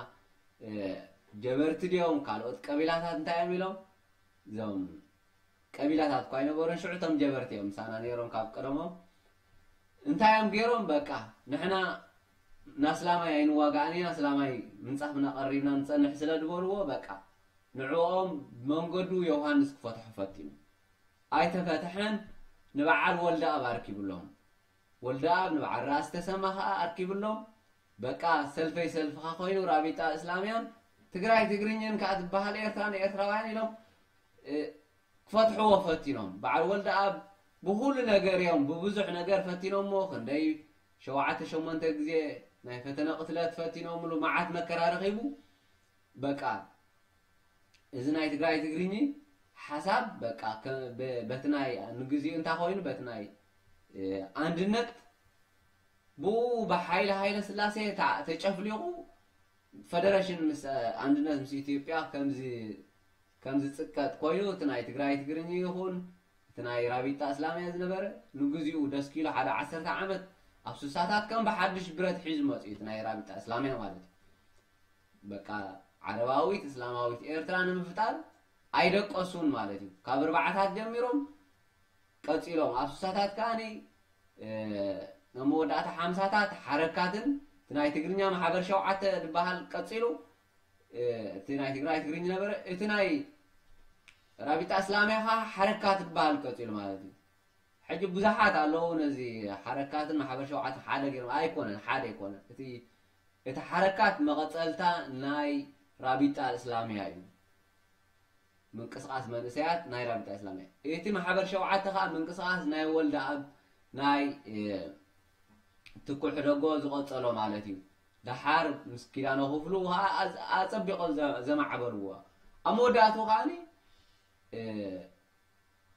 ጀበርቲ ድዮም ካልኦት ቀቢላታት እንታይ እዮም ኢሎም እዞም ቀቢላታት እኳ ይነበሩን ሽዑ እቶም ጀበርቲ እዮም። ምሳና ነይሮም ካብ ቀደሞም። እንታይ እዮም ገይሮም? በቃ ንሕና ናስላማይ ኣይንዋጋእኒ ናስላማይ ምንፃፍና ቀሪብና ንፀንሕ ስለ ዝበልዎ በቃ ንዕኦም መንገዱ ዮሃንስ ክፈትሑ ፈቲኑ። ኣይተፈትሐን ንበዓል ወልደ ኣብ ኣርኪብሎም። ወልደ ኣብ ንበዓል ራእስ ተሰማ ከዓ ኣርኪብሎም። በቃ ሰልፈይ ሰልፍኻ ኮይኑ ራቢጣ እስላምያን ትግራይ ትግርኝን ከዓ ትበሃል ኤርትራን ኤርትራውያን ኢሎም ክፈትሕዎ ፈቲኖም በዓል ወልደ ኣብ ብኩሉ ነገር እዮም ብብዙሕ ነገር ፈቲኖሞ ክንደይ ሸውዓተ ሸሞንተ ግዜ ናይ ፈተነ ቅትለት ፈቲኖምሉ መዓት መከራ ረኺቡ በቃ እዚ ናይ ትግራይ ትግርኝ ሓሳብ በቃ በቲ ናይ ንግዚኡ እንታይ ኮይኑ በቲ ናይ አንድነት ብኡ ብሓይለ ሃይለ ስላሴ ተጨፍሊቑ ፌደሬሽን ምስ አንድነት ምስ ኢትዮጵያ ከምዚ ከምዚ ፅቀጥ ኮይኑ እቲ ናይ ትግራይ ትግርኝ ይኹን እቲ ናይ ራቢጣ እስላምያ ዝነበረ ንግዚኡ ደስ ኪሎ ሓደ ዓሰርተ ዓመት ኣብ ስሳታት ከም ብሓድሽ ብረት ሒዙ መፅኡ እቲ ናይ ራቢጣ እስላምያ ማለት እዩ። በቃ ዓረባዊት እስላማዊት ኤርትራ ንምፍጣር ኣይደቀሱን ማለት እዩ። ካብ እርባዕታት ጀሚሮም ቀፂሎም ኣብ ስሳታት ከዓኒ መወዳእታ ሓምሳታት ሓረካትን እቲ ናይ ትግርኛ ማሕበር ሸውዓተ ዝበሃል ቀፂሉ እቲ ናይ ትግራይ ትግርኝ ነበረ እቲ ናይ رابطة اسلامية حركات بالك تبال كتير مالتي حج بزحات على لون زي حركات ما حبش شو حاد يقول غير ايكون الحاد يكون تي ات حركات مغتلتا ناي رابطة الاسلامية هاي من قصقاس منسيات ناي رابطة اسلامية ايتي ما حبش شو عت خا من قصقاس ناي ولد اب ناي تكل حدغو زقصلو مالتي دحار مسكيانه خفلو ها اصبقوا زما أمور اموداتو خاني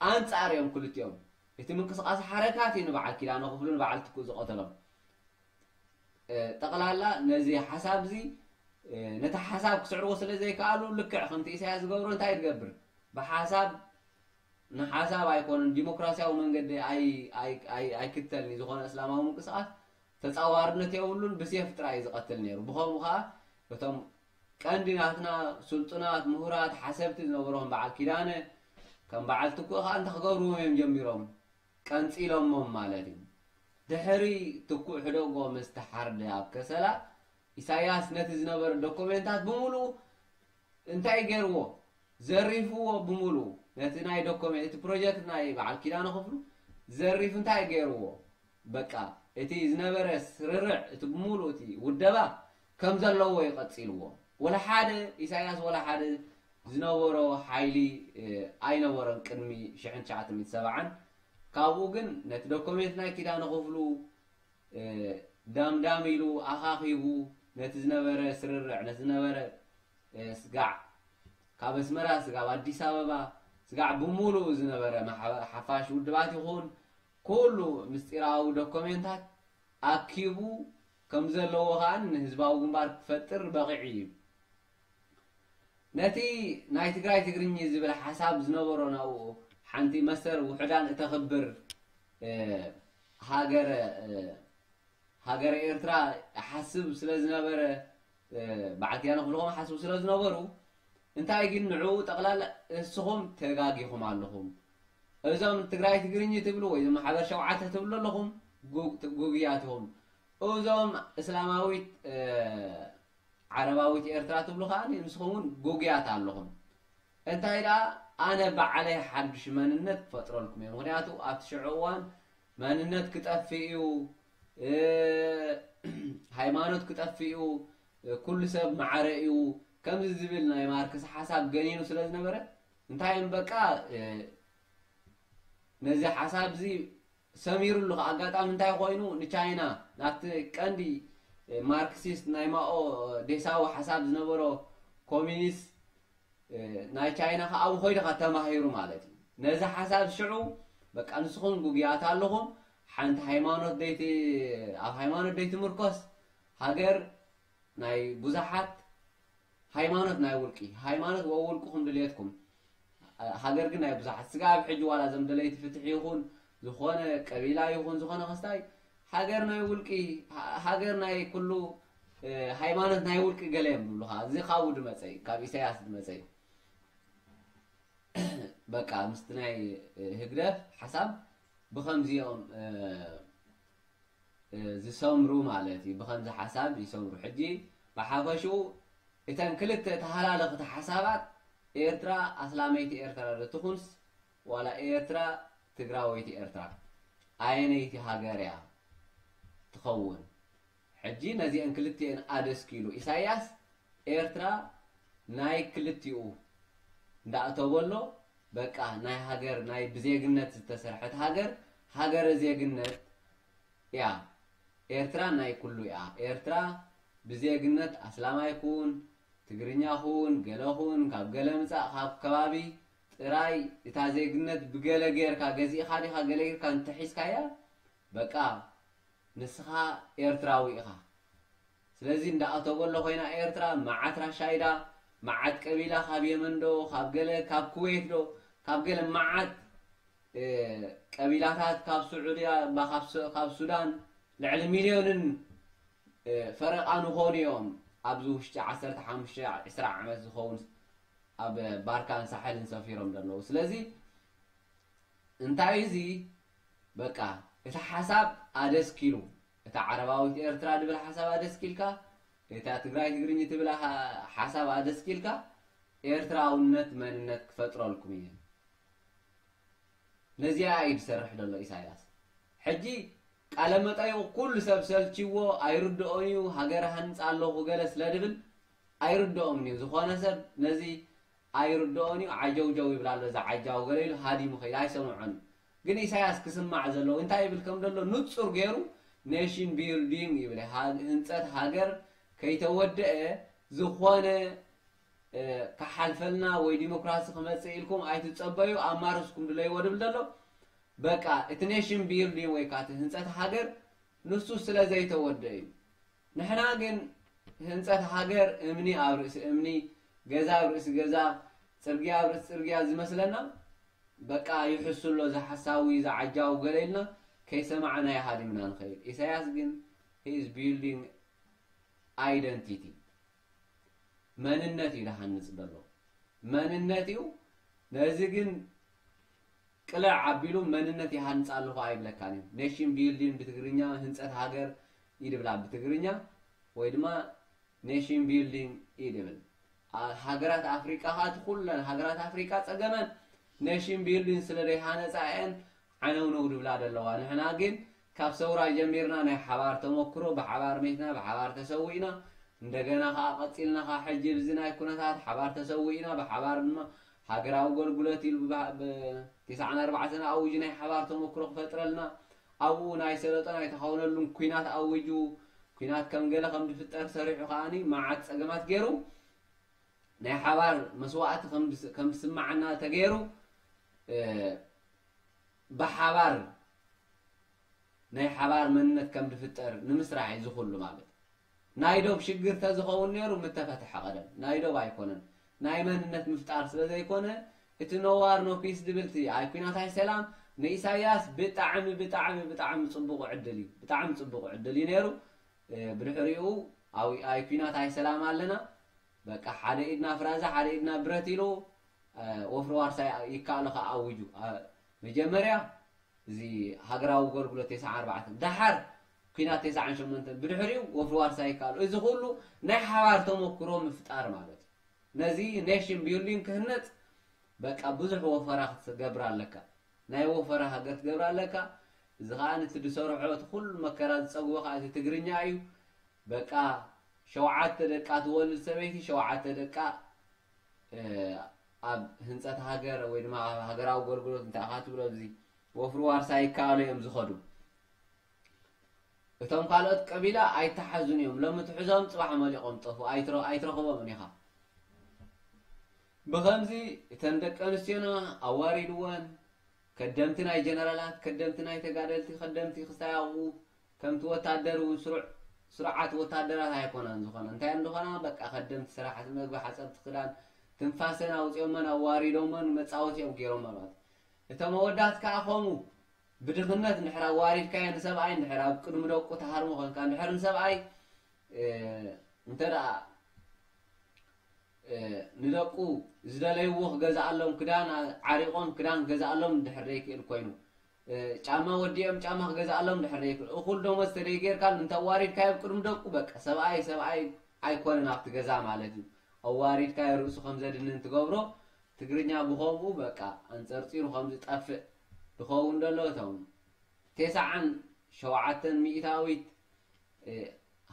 ኣንፃር እዮም ክልቲኦም እቲ ምንቅስቃስ ሓረካት እዩ ንበዓል ኪዳነ ክፍሉ ንበዓል ትኩእ ዝቐተሎም። ጠቕላላ ነዚ ሓሳብ እዚ ነቲ ሓሳብ ክስዕርዎ ስለ ዘይከኣሉ ልክዕ ከምቲ ኢሳያስ ዝገብሮ እንታይ ትገብር ብሓሳብ ንሓሳብ ኣይኮነን ዲሞክራሲያዊ መንገዲ ኣይክተልኒ ዝኾነ እስላማዊ ምንቅስቃስ ተፃዋርነት የብሉን ብሴፍ ጥራይ እዩ ዝቐትል ነይሩ። ብከምኡ ከዓ እቶም ቀንዲ ናትና ስልጡናት ምሁራት ሓሰብቲ ዝነበሮም በዓል ኪዳነ ከም በዓል ትኩእ ከዓ እንተ ክገብርዎም እዮም ጀሚሮም ቀንፂሎሞም ማለት እዩ። ድሕሪ ትኩዕ ሕደጎ ምስ ኣብ ከሰላ ኢሳያስ ነቲ ዝነበረ ዶኩሜንታት ብምሉእ እንታይ ገይርዎ? ዘሪፍዎ ብምሉእ ነቲ ናይ document እቲ ፕሮጀክት ናይ በዓል ኪዳነ ክፍሉ ዘሪፍ እንታይ ገይርዎ? በቃ እቲ ዝነበረ ስርርዕ እቲ ብምሉእ እቲ ውደባ ከም ዘለዎ ይቐፂልዎ ወላ ሓደ ኢሳያስ ወላ ሓደ ዝነበሮ ሓይሊ ኣይነበሮን ቅድሚ 1970 ካብኡ ግን ነቲ document ናይ ኪዳነ ክፍሉ ዳምዳም ኢሉ ኣኻኺቡ ነቲ ዝነበረ ስርርዕ ነቲ ዝነበረ ስጋዕ ካብ ኣስመራ ስጋብ ኣዲስ ኣበባ ስጋዕ ብምሉእ ዝነበረ ሓፋሽ ውድባት ይኹን ኩሉ ምስጢራዊ ዶኮሜንታት ኣኪቡ ከም ዘለዎ ከዓ ንህዝባዊ ግንባር ክፈጥር በቂዕ እዩ ነቲ ናይ ትግራይ ትግርኝ ዝብል ሓሳብ ዝነበሮ ናብኡ ሓንቲ መሰር ውሕዳን እተኽብር ሃገረ ሃገረ ኤርትራ ሓስብ ስለ ዝነበረ በዓል ኪዳነ ክፍልኩም ሓስቡ ስለ ዝነበሩ እንታይ ግን ንዕኡ ጠቕላላ እስኹም ተጋጊኹም ኣለኹም እዞም ትግራይ ትግርኝ ትብሉ ወይ ማሕበር ሸውዓተ ትብሉ ኣለኹም ጉግያት ኢኹም እዞም እስላማዊት ዓረባዊት ኤርትራ ትብሉ ከዓ ንስኹም እውን ጉግያት ኣለኹም። እንታይ ደኣ ኣነ ባዕለይ ሓድሽ መንነት ክፈጥረልኩም እየ። ምክንያቱ ኣብቲ ሽዑ እዋን መንነት ክጠፍእ እዩ ሃይማኖት ክጠፍእ እዩ ኩሉ ሰብ ማዕረ እዩ። ከምዚ ዝብል ናይ ማርክስ ሓሳብ ገኒኑ ስለ ዝነበረ እንታይ በቃ ነዚ ሓሳብ እዚ ሰሚሩሉ ኣጋጣሚ እንታይ ኮይኑ ንቻይና ናብቲ ቀንዲ ማርክሲስት ናይ ማኦ ዴሳዊ ሓሳብ ዝነበሮ ኮሚኒስት ናይ ቻይና ከዓ ኣብኡ ኮይድካ ተማሂሩ ማለት እዩ ነዚ ሓሳብ ሽዑ በቃ ንስኹም ጉግያት ኣለኹም ሓንቲ ሃይማኖት ደይቲ ኣብ ሃይማኖት ደይቲ ምርኮስ ሃገር ናይ ብዙሓት ሃይማኖት ናይ ውልቂ ሃይማኖት ወውልቅኩም ድልየትኩም ሃገር ግን ናይ ብዙሓት ስጋ ኣብ ሕጂ ዋላ ዞም ደለይቲ ፍትሒ ይኹን ዝኾነ ቀቢላ ይኹን ዝኾነ ክስታይ ሃገር ናይ ውልቂ ሃገር ናይ ኩሉ ሃይማኖት ናይ ውልቂ ገለ የብሉካ እዚ ካብኡ ድመፀ እዩ ካብ ኢሳያስ ድመፀ እዩ በቃ ምስቲ ናይ ህግደፍ ሓሳብ ብከምዚኦም ዝሰምሩ ማለት እዩ ብከምዚ ሓሳብ ይሰምሩ ሕጂ ብሓፈሽኡ እተን ክልተ ተሃላለኽቲ ሓሳባት ኤርትራ ኣስላመይቲ ኤርትራ ትኹንስ ዋላ ኤርትራ ትግራወይቲ ኤርትራ ኣየነይቲ ሃገር እያ ትኸውን ሕጂ ነዚአን ክልቲአን ኣደስኪሉ ኢሳያስ ኤርትራ ናይ ክልቲኡ እንዳእተበሎ በቃ ናይ ሃገር ናይ ብዜግነት ዝተሰርሐት ሃገር ሃገረ ዜግነት እያ። ኤርትራ ናይ ኩሉ እያ። ኤርትራ ብዜግነት ኣስላማ ይኩን ትግርኛ ኩን ገለ ኩን ካብ ገለ ምፃእ ካብ ከባቢ ጥራይ እታ ዜግነት ብገለ ጌርካ ገዚእካ ዲካ ገለ ጌርካ እንተሒዝካያ በቃ ንስኻ ኤርትራዊ ኢኻ ስለዚ እንዳኣተወሎ ኮይና ኤርትራ መዓት ራሻይዳ መዓት ቀቢላ ካብ የመን ዶ ካብ ገለ ካብ ኩዌት ዶ ካብ ገለ መዓት ቀቢላታት ካብ ስዑድያ ካብ ሱዳን ልዕሊ ሚልዮንን ፈረቓ ንኾኑ እዮም ኣብዚ ውሽጢ 15 20 ዓመት ዝኸውን ኣብ ባርካን ሳሕልን ሰፊሮም ዘለዉ ስለዚ እንታይ እዚ በቃ እቲ ሓሳብ ኣደስኪሉ እታ ዓረባዊት ኤርትራ ድብል ሓሳብ ኣደስኪልካ እታ ትግራይ ትግርኝ ትብል ሓሳብ ኣደስኪልካ ኤርትራውነት መንነት ክፈጥረልኩም እየ። ነዚኣ እዩ ዝሰርሕ ዘሎ ኢሳያስ ሕጂ ቃለ መጠይቁ ኩሉ ሰብ ሰልችዎ ኣይርድኦን እዩ ሃገር ሃንፃ ኣለኹ ገለ ስለ ድብል ኣይርድኦም እዩ። ዝኾነ ሰብ ነዚ ኣይርድኦን እዩ ዓጀውጀው ይብላ ኣሎ እዛ ዓጃው ገለ ኢሉ ሃዲሙ ከይድ ኣይሰምዖን ግን ኢሳያስ ክስማዕ ዘለዎ እንታይ ይብል ከም ዘሎ ንፁር ገይሩ nation building ይብል። ህንፀት ሃገር ከይተወድአ ዝኾነ ካሓልፈልና ወይ ዲሞክራሲ ክመፅእ ኢልኩም ኣይትፀበዩ ኣማርስኩም ድለይዎ ድብል ዘሎ በቃ እቲ nation building ወይ ከዓ ህንፀት ሃገር ንሱ ስለ ዘይተወድአ እዩ። ንሕና ግን ህንፀት ሃገር እምኒ ኣብ ርእሲ እምኒ ገዛ ኣብ ርእሲ ገዛ ፅርግያ ኣብ ርእሲ ፅርግያ ዝመስለና በቃ ይሕሱሎ ዝሓሳዊ ዝዓጃዊ ገለ ኢልና ከይሰማዕና ይሃዲምና ንኸይድ ኢሳያስ ግን he's building identity መንነት እዩ ዝሃንፅ ዘሎ መንነት እዩ ነዚ ግን ቅልዕ ዓቢሉ መንነት ይሃንፃ ኣለኹ ኣይብለካን እዩ። nation building ብትግርኛ ህንፀት ሃገር ይድብላ ብትግርኛ ወይ ድማ nation building ይድብል። ሃገራት ኣፍሪቃ ከዓ ሃገራት ኣፍሪቃ ፀገመን ኔሽን ቢልዲንግ ስለ ዘይሃነፃ እየን ዓነውነው ድብላ ዘለዋ ንሕና ግን ካብ ሰውራ ጀሚርና ናይ ሓባር ተመክሮ ብሓባር ሜትና ብሓባር ተሰዊእና እንደገና ከዓ ቀፂልና ከዓ ሕጂ ብዚ ናይ ኩነታት ሓባር ተሰዊእና ብሓባር ድማ ሃገራዊ ኣገልግሎት ኢሉ ብትስዓን ኣርባዕተን ኣውጁ ናይ ሓባር ተመክሮ ክፈጥረልና ኣብኡ ናይ ሰለጦ ናይ ተኻውነሉን ኩናት ኣውጁ ኩናት ከም ገለ ከም ዝፍጠር ሰሪሑ ከዓኒ መዓት ፀገማት ገይሩ ናይ ሓባር መስዋእቲ ከም ዝስማዓና ተገይሩ ብሓባር ናይ ሓባር መንነት ከም ዝፍጠር ንምስራሕ እዩ ዝኽሉ ማለት ናይ ዶብ ሽግር ተዝኸውን ነይሩ ምተፈትሐ ቀደም። ናይ ዶብ ኣይኮነን። ናይ መንነት ምፍጣር ስለ ዘይኮነ እቲ no war no peace ድብልቲ ኣይ ኩናታይ ሰላም ንኢሳያስ ብጣዕሚ ብጣዕሚ ብጣዕሚ ፅቡቅ ዕድል እዩ። ብጣዕሚ ፅቡቅ ዕድል እዩ ነይሩ። ብድሕሪኡ ኣይ ኩናታይ ሰላም ኣለና። በቃ ሓደ ኢድና ፍራዛ ሓደ ኢድና ብረት ኢሉ ወፍሪ ዋርሳ ይከኣሉ ከዓ ኣውጁ መጀመርያ እዚ ሃገራዊ ኣገልግሎት ተስዓ ኣርባዕተ ዳሓር ኩናት ተስዓን ሸመንተ ብድሕሪኡ ወፍሪ ዋርሳ ይከኣሉ እዚ ኩሉ ናይ ሓባር ተመክሮ ምፍጣር ማለት እዩ ነዚ ኔሽን ቢልዲንግ ክህነፅ በቃ ብዙሕ ወፈራ ክትገብር ኣለካ ናይ ወፈራ ሃገር ትገብር ኣለካ እዚ ከዓ ነቲ ዝሰርሖ እቲ ኩሉ መከራ ዝፀግቦ ከዓ እቲ ትግርኛ እዩ በቃ ሸውዓተ ደቃ ትወልድ ሰበይቲ ሸውዓተ ደቃ ኣብ ህንፀት ሃገር ወይ ድማ ሃገራዊ ኣገልግሎት እንታይ ካ ትብሎ እዚ ወፍሪ ዋርሳ ይከኣሉ እዮም ዝኸዱ። እቶም ካልኦት ቀቢላ ኣይተሓዙን እዮም። ሎሚ ትሕዞም ፅባሕ መሊቖም ጠፉ። ኣይትረኽቦምን ኢኻ። ብከምዚ እተን ደቂ ኣንስትዮና ኣዋሪድወን ከደምቲ ናይ ጀነራላት ከደምቲ ናይ ተጋደልቲ ከደምቲ ክስታያቑ ከምቲ ወታደር እውን ስሩዕ ስርዓት ወታደራት ኣይኮናን ዝኾነ። እንታይ እንደኾና? በቃ ከደምቲ ስራሕቲ መግቢ ሓፀብቲ ክዳን ትንፋሰን ኣውፅኦመን ኣዋሪዶመን መፃወቲኦም ገይሮም ማለት እቶም ኣወዳት ከዓ ከምኡ ብድኽነት እንድሕር ኣዋሪድካዮ ንሰብኣይ እንድሕር ኣብ ቅድሚ ደቁ ተሃርሞ ኮንካ እንድሕር ንሰብኣይ እንተደኣ ንደቁ ዝደለይዎ ክገዝኣሎም ክዳን ዓሪቆም ክዳን ክገዝኣሎም እንድሕር ዘይክእል ኮይኑ ጫማ ወዲኦም ጫማ ክገዝኣሎም እንድሕር ዘይክእል እኩል ደሞዝ ተደይጌርካ እንተዋሪድካዮ ቅድሚ ደቁ በቃ ሰብኣይ ሰብኣይ ኣይኮነን ኣብቲ ገዛ ማለት እዩ ኣዋሪድካዮ ርእሱ ከም ዘድንን ትገብሮ ትግርኛ ብከምኡ በቃ ኣንፀርፂሩ ከምዚ ጠፍእ ዝኸውን ደሎ እቶም ቴስዓን ሸውዓተን ሚእታዊት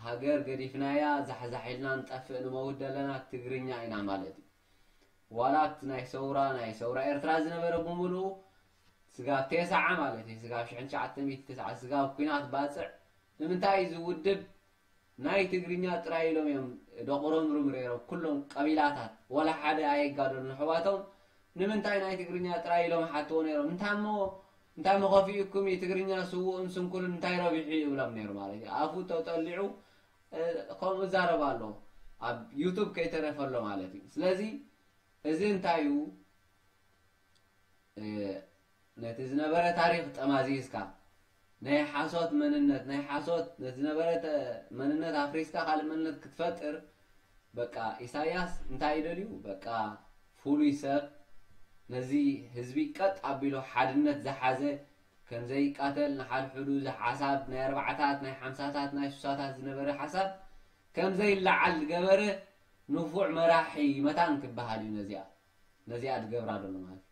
ሃገር ገዲፍናያ ዛሕዛሒልና ንጠፍእ ንመውት ዘለና ትግርኛ ኢና ማለት እዩ። ዋላ ኣብቲ ናይ ሰውራ ናይ ሰውራ ኤርትራ ዝነበረ ብምሉኡ ስጋብ ቴስዓ ማለት እዩ። ስጋብ ሽሕን ሸዓተ ሚእቲ ትስዓ ስጋብ ኩናት ባፅዕ ንምንታይ ዝውድብ? ናይ ትግርኛ ጥራይ ኢሎም እዮም ደቁሮም ርምሬሮም ኩሎም ቀቢላታት ወላ ሓደ ኣየጋደሉ ንሕዋቶም ንምንታይ ናይ ትግርኛ ጥራይ ኢሎም ሓትዎ ነይሮም? እንታይ መኸፊኡኩም ትግርኛ ስውኡን ስንኩልን እንታይ ረቢሑ ይብሎም ነይሩ ማለት እዩ? ኣፉ ተጠሊዑ ከምኡ ዛረባ ኣሎ። ኣብ ዩቱብ ከይተረፈሎ ማለት እዩ። ስለዚ እዚ እንታይ እዩ? ነቲ ዝነበረ ታሪክ ጠማዚዝካ ናይ ሓሶት መንነት ናይ ሓሶት ነቲ ዝነበረ መንነት ኣፍሪስካ ካልእ መንነት ክትፈጥር በቃ ኢሳያስ እንታይ ይደልዩ በቃ ፍሉይ ሰብ ነዚ ህዝቢ ቀጥ ኣቢሉ ሓድነት ዝሓዘ ከምዘይቃተል ንሓድሕዱ ሓሳብ ናይ ኣርባዕታት ናይ ሓምሳታት ናይ ሱሳታት ዝነበረ ሓሳብ ከምዘይለዓል ዝገበረ ንፉዕ መራሒ መታን ክበሃል እዩ ነዚኣ ነዚኣ ዝገብራ ደሎ ማለት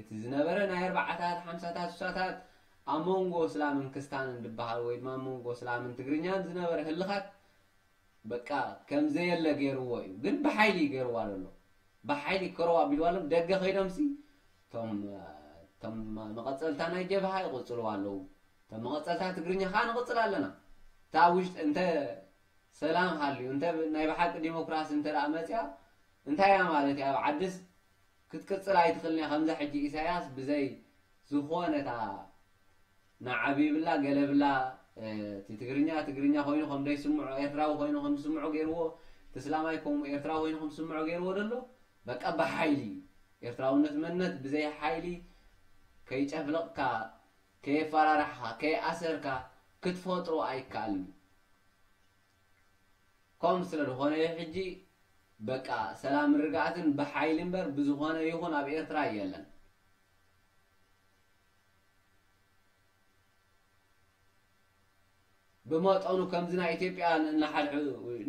እቲ ዝነበረ ናይ ኣርባዕታት ሓምሳታት ሱሳታት ኣብ መንጎ እስላምን ክስታንን ዝበሃል ወይ ድማ መንጎ እስላምን ትግርኛን ዝነበረ ህልኻት በቃ ከምዘየለ ገይርዎ እዩ ግን ብሓይሊ ገይርዋ ዘሎ ብሓይሊ ከረዋ ኣቢልዋሎም ደገ ከይዶምሲ እቶም መቐፀልታ ናይ ጀብሃ ይቕፅልዋ ኣለዉ እቶም መቐፀልታ ትግርኛ ከዓ ንቕፅል ኣለና እታ ውሽጢ እንተ ሰላም ሃልዩ እንተ ናይ ብሓቂ ዲሞክራሲ እንተ ደኣ መፅያ እንታይ እያ ማለት እዩ ኣብ ዓድስ ክትቅፅል ኣይትኽእልን እያ ከምዛ ሕጂ ኢሳያስ ብዘይ ዝኾነታ ንዓብይ ብላ ገለ ብላ እቲ ትግርኛ ትግርኛ ኮይኑ ከም ደይስምዖ ኤርትራዊ ኮይኑ ከም ዝስምዖ ገይርዎ? እቲ እስላማይ ከምኡ ኤርትራዊ ኮይኑ ከም ዝስምዖ ገይርዎ ደሎ በቃ ብሓይሊ ኤርትራውነት መንነት ብዘይ ሓይሊ ከይጨፍለቕካ ከየፈራርሕካ ከየኣሰርካ ክትፈጥሮ ኣይከኣልን። ከምኡ ስለ ዝኾነ ሕጂ በቃ ሰላም ርግኣትን ብሓይሊ እምበር ብዝኾነ ይኹን ኣብ ኤርትራ የለን ብመጠኑ ከምዚ ናይ ኢትዮጵያ እናሓልሑ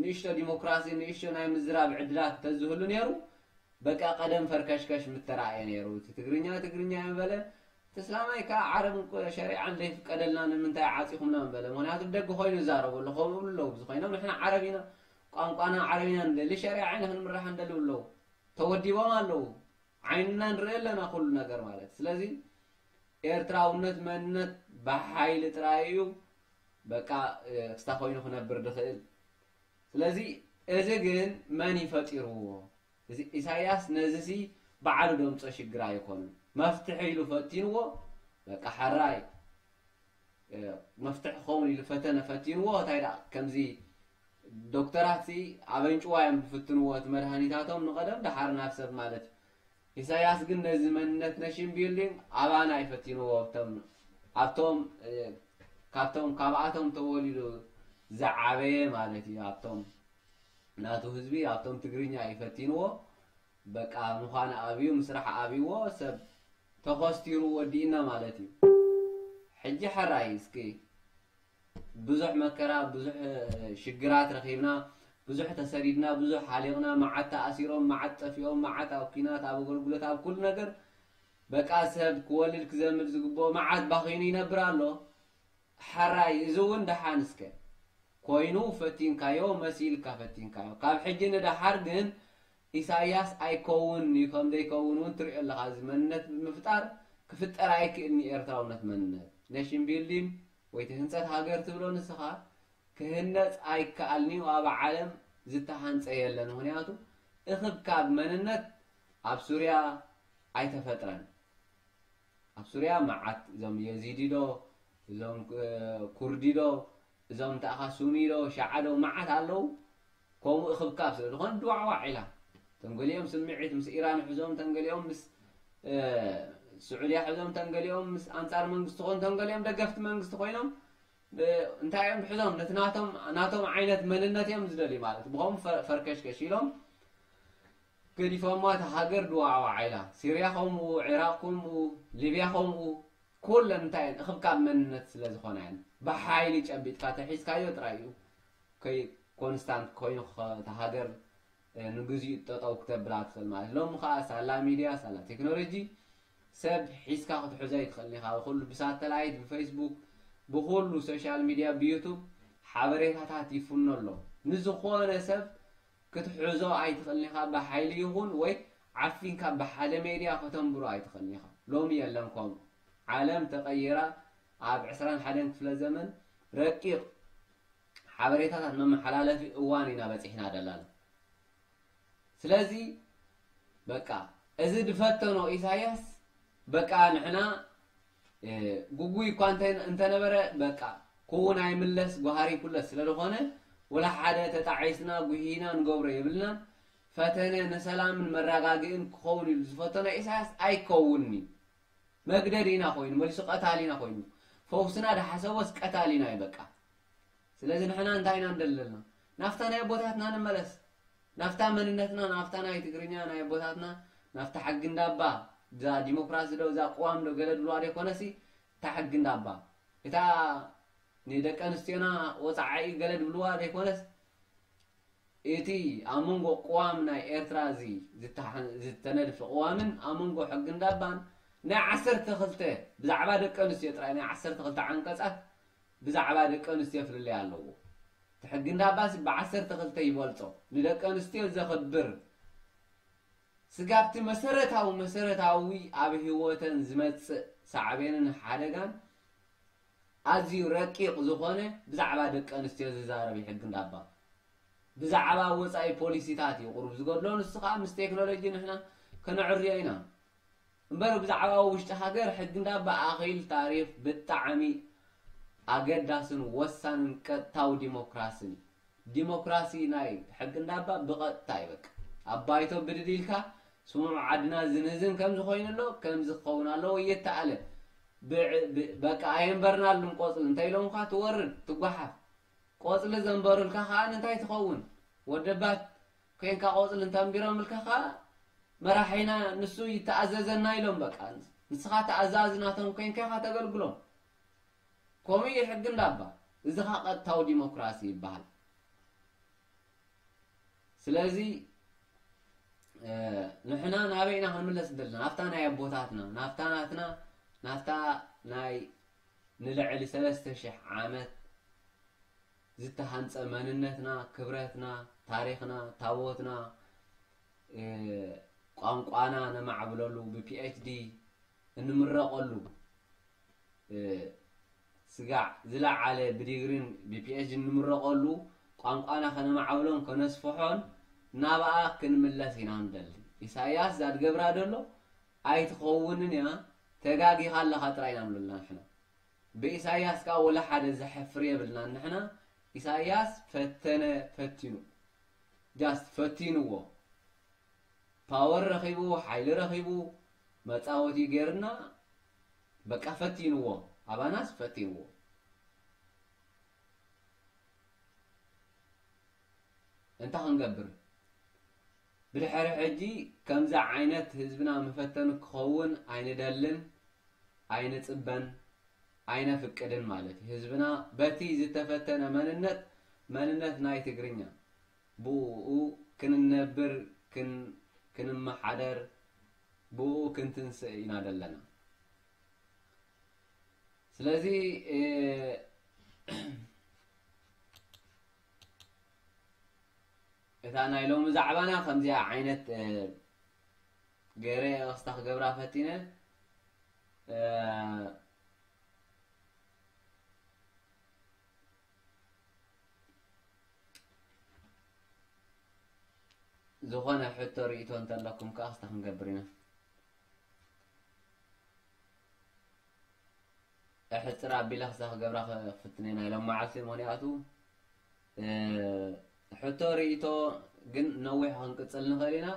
ንእሽቶ ዲሞክራሲ ንእሽቶ ናይ ምዝራብ ዕድላት ተዝህሉ ነይሩ በቃ ቀደም ፈርከሽከሽ ምተረእየ ነይሩ እቲ ትግርኛ ትግርኛ የንበለ እስላማይ ከዓ ዓረብ ሸሪዓን ዘይፍቀደልና ንምንታይ ዓፂኹምና ንበለ ምክንያቱ ደጊ ኮይኑ ይዛረቡ ኣሎ ከምኡ ብሉ ኣለዉ ብዙ ኮይኖም ንሕና ዓረብ ኢና ቋንቋና ዓረብና ንደሊ ሸሪዓ ኢና ክንምራሕ እንደልዩ ኣለዉ ተወዲቦም ኣለዉ ዓይንና ንርኢ ኣለና ኩሉ ነገር ማለት ስለዚ ኤርትራውነት መንነት ብሓይሊ ጥራይ እዩ በቃ ክስታ ኮይኑ ክነብር ድኽእል ስለዚ እዚ ግን መን ይፈጢርዎ እዚ ኢሳያስ ነዚ ሲ በዓሉ ደምፆ ሽግር ኣይኮኑን መፍትሒ ኢሉ ፈቲንዎ በቃ ሓራይ መፍትሒ ክኸውን ኢሉ ፈተነ ፈቲንዎ እንታይ ዳ ከምዚ ዶክተራት ሲ ኣበንጭዋ እዮም ዝፍትንዎ እቲ መድሃኒታቶም ንቐደም ድሓር ናብ ሰብ ማለት እዩ ኢሳያስ ግን ነዚ መንነት ነሽን ቢልዲንግ ኣባና ይፈቲንዎ ኣብቶም ካብቶም ካብኣቶም ተወሊዱ ዝዓበየ ማለት እዩ ኣብቶም ናቱ ህዝቢ ኣብቶም ትግርኛ ይፈቲንዎ በቃ ምዃነ ኣብዩ ምስራሕ ኣብይዎ ሰብ ተኸስቲሩ ወዲእና ማለት እዩ ሕጂ ሕራይ እስኪ ብዙሕ መከራ ብዙሕ ሽግራት ረኺብና ብዙሕ ተሰዲድና ብዙሕ ሓሊቕና መዓት ተኣሲሮም መዓት ጠፊኦም መዓት ኣብ ኩናት ኣብ ኣገልግሎት ኣብ ኩሉ ነገር በቃ ሰብ ክወልድ ክዘምድ ዝግብኦ መዓት ባኺኑ ይነብር ኣሎ ሓራይ እዚ እውን ደሓን እስከ ኮይኑ ፈቲንካዮ መሲልካ ፈቲንካዮ ካብ ሕጂ ንደሓር ግን ኢሳያስ ኣይከውን እዩ ከም ዘይከውን እውን ትሪኦ ኣለካ እዚ መንነት ብምፍጣር ክፍጠር ኣይክእልኒ ኤርትራውነት መንነት። nation building ወይ ህንፀት ሃገር ትብሎ ንስኻ ክህነፅ ኣይከኣልኒ ኣብ ዓለም ዝተሃንፀ የለን። ምክንያቱ እኽብካብ መንነት ኣብ ሱርያ ኣይተፈጥረን። ኣብ ሱርያ መዓት እዞም የዚዲዶ እዞም ኩርዲዶ እዞም እንተኣኻ ሱኒዶ ሸዓዶ መዓት ኣለዉ ከምኡ እኽብካብ ስለ ዝኾነ ድዋዕዋዕ ኢላ ተንገሊኦም ስምዒት ምስ ኢራን ሒዞም ተንገሊኦም ምስ ስዑድያ ሒዞም ተንገሊኦም ምስ ኣንፃር መንግስቲ ኮኑ ተንገሊኦም ደገፍቲ መንግስቲ ኮይኖም እንታይ እዮም ሒዞም ነቲ ናቶም ዓይነት መንነት እዮም ዝደልዩ ማለት እዩ ብከምኡ ፈርከሽከሽ ኢሎም ገዲፎማ እቲ ሃገር ድዋዕዋዕ ኢላ ሲርያ ከምኡ ዕራቅ ከምኡ ሊብያ ከምኡ ኩለን እንታይ እየን መንነት ስለ ዝኾነ እየን ብሓይሊ ጨቢጥካ ተሒዝካዮ ጥራይ እዩ። constant ኮይኑ እቲ ሃገር ንግዚኡ ጠጠው ክተብላ ትኽእል ማለት ሎሚ ከዓ ሳላ ሚድያ ሳላ ቴክኖሎጂ ሰብ ሒዝካ ክትሕዞ ይትኽእልኒ ኢኻ ብኩሉ ብሳተላይት ብፌስቡክ ብኩሉ social media ብዩቱብ ሓበሬታታት ይፍኖ ኣሎ። ንዝኾነ ሰብ ክትሕዞ ኣይትኽእልኒ ኢኻ ብሓይሊ ይኹን ወይ ዓፊንካ ብሓደ ሜድያ ከተንብሮ ኣይትኽእልኒ ኢኻ ሎሚ የለን ከምኡ ዓለም ተቐይራ ኣብ 21 ክፍለ ዘመን ረቂቕ ሓበሬታታት መመሓላለፊ እዋን ኢና በፂሕና ደላና ስለዚ በቃ እዚ ድፈተኖ ኢሳያስ በቃ ንሕና ጉጉይ እኳ እንተነበረ በቃ ክውን ኣይምለስ ጓሃሪ ኩለስ ስለ ዝኾነ ወላ ሓደ ተጣዒስና ጉሂና ንገብሮ የብልናን ፈተነ ንሰላምን መረጋግእን ክኸውን ኢሉ ዝፈተኖ ኢሳያስ ኣይከውንኒ መግደድ ኢና ኮይኑ መሊሱ ቀታሊ ኢና ኮይኑ ፈውስና ድሓሰቦስ ቀታሊ ኢና እዩ በቃ። ስለዚ ንሕና እንታይ ኢና ንደለልና ናፍታ ናይ ቦታትና ንመለስ። ናፍታ መንነትና ናፍታ ናይ ትግርኛ ናይ ቦታትና ናፍታ ሓጊ እንዳባ እዛ ዲሞክራሲ ዶ እዛ ቅዋም ዶ ገለ ድልዋ ደይኮነሲ እታ ሓጊ እንዳባ እታ ንደቂ ኣንስትዮና ወፃዓኢ ገለ ድብልዋ ደይኮነስ እቲ ኣብ መንጎ ቅዋም ናይ ኤርትራ እዚ ዝተነድፈ ቅዋምን ኣብ መንጎ ሕጊ እንዳባን ናይ ዓሰርተ ክልተ ብዛዕባ ደቂ ኣንስትዮ ጥራይ ናይ ዓሰርተ ክልተ ዓንቀፃት ብዛዕባ ደቂ ኣንስትዮ ፍልለይ ኣለዎ እቲ ሕጊ እንዳባሲ ብዓሰርተ ክልተ ይበልፆ ንደቂ ኣንስትዮ ዘኽብር ስጋብቲ መሰረታዊ መሰረታዊ ኣብ ሂወተን ዝመፅእ ሳዕቤንን ሓደጋን ኣዝዩ ረቂቕ ዝኾነ ብዛዕባ ደቂ ኣንስትዮ ዝዛረብ ሕጊ እንዳባ ብዛዕባ ወፃኢ ፖሊሲታት እዩ ቁርብ ዝገድሎ ንሱ ከዓ ምስ ቴክኖሎጂ ንሕና ከነዕርዮ ኢና እምበር ብዛዕባ ውሽጢ ሃገር ሕጊ እንዳባ ኣኺል ታሪፍ ብጣዕሚ ኣገዳስን ወሳንን ቀጥታዊ ዲሞክራሲን ዲሞክራሲ ናይ ሕጊ እንዳባ ብቐጥታ ይበቅ ኣብ ባይቶ ብድዲልካ ስሙዕ ዓድና ዝንህዝን ከምዚ ኮይኑ ኣሎ ከምዚ ክኸውን ኣለዎ እየተኣለ በቃ ኣየንበርናሉን ቆፅሊ እንታይ ኢሎምካ ትወርድ ትጓሓፍ ቆፅሊ ዘንበሩልካ ከዓ እንታይ ትኸውን ወደባት ኮንካ ቆፅሊ እንተንቢሮምልካ ከዓ መራሒና ንሱ ይተኣዘዘና ኢሎም በቃ ንስኻ ተኣዛዚ ናቶም ኮንካ ኢኻ ተገልግሎም። ከምኡ እዩ ሕጊ እንዳባ እዚ ኻ ቀጥታዊ ዲሞክራሲ ይበሃል። ስለዚ ንሕና ናበይና ክንምለስ ዘለና ናብታ ናይ ኣቦታትና ናብታ ናትና ናብታ ናይ ንልዕሊ ሰለስተ ሽሕ ዓመት ዝተሃንፀ መንነትና ክብረትና ታሪክና ታቦትና ቋንቋና ነማዕብለሉ ብፒኤችዲ እንምረቐሉ ስጋዕ ዝለዓለ ብዲግሪን ብ PhD እንምረቐሉ ቋንቋና ከነማዕብሎን ከነስፍሖን ናብኣ ክንምለስ ኢና ንደሊ። ኢሳያስ ዛትገብራ ደሎ ኣይትኸውንን እያ ተጋጊኻ ኣለኻ ጥራይ ኢና ንብለና ንሕና። ብኢሳያስ ከዓ ወላ ሓደ ዘሕፍር የብልና ንሕና። ኢሳያስ ፈተነ ፈቲኑ just ፈቲንዎ power ረኺቡ ሓይሊ ረኺቡ መፃወቲ ጌርና በቃ ፈቲንዎ ኣባናስ ፈቲንዎ። እንታይ ክንገብር? ብድሕሪ ሕጂ ከምዚ ዓይነት ህዝብና መፈተኒ ክኸውን ኣይንደልን ኣይንፅበን ኣይነፍቅድን ማለት እዩ። ህዝብና በቲ ዝተፈተነ መንነት መንነት ናይ ትግርኛ። ብኡ ክንነብር ክንመሓደር ብኡ ክንትንስእ ኢና ዘለና ስለዚ እታ ናይ ሎሚ ዛዕባና ከምዚኣ ዓይነት ገይረ ክስታ ክገብራ ፈቲነ ዝኾነ ሕቶ ርእቶ እንተለኩም ከዓ ክስታ ክንገብር ኢና ሕፅር ኣቢላ ክስታ ክገብራ ክፍትነ ኢና ኢሎም መዓልቲ ምክንያቱ ሕቶ ርእቶ ግን ነዊሕ ክንቅፅል ንኽእል ኢና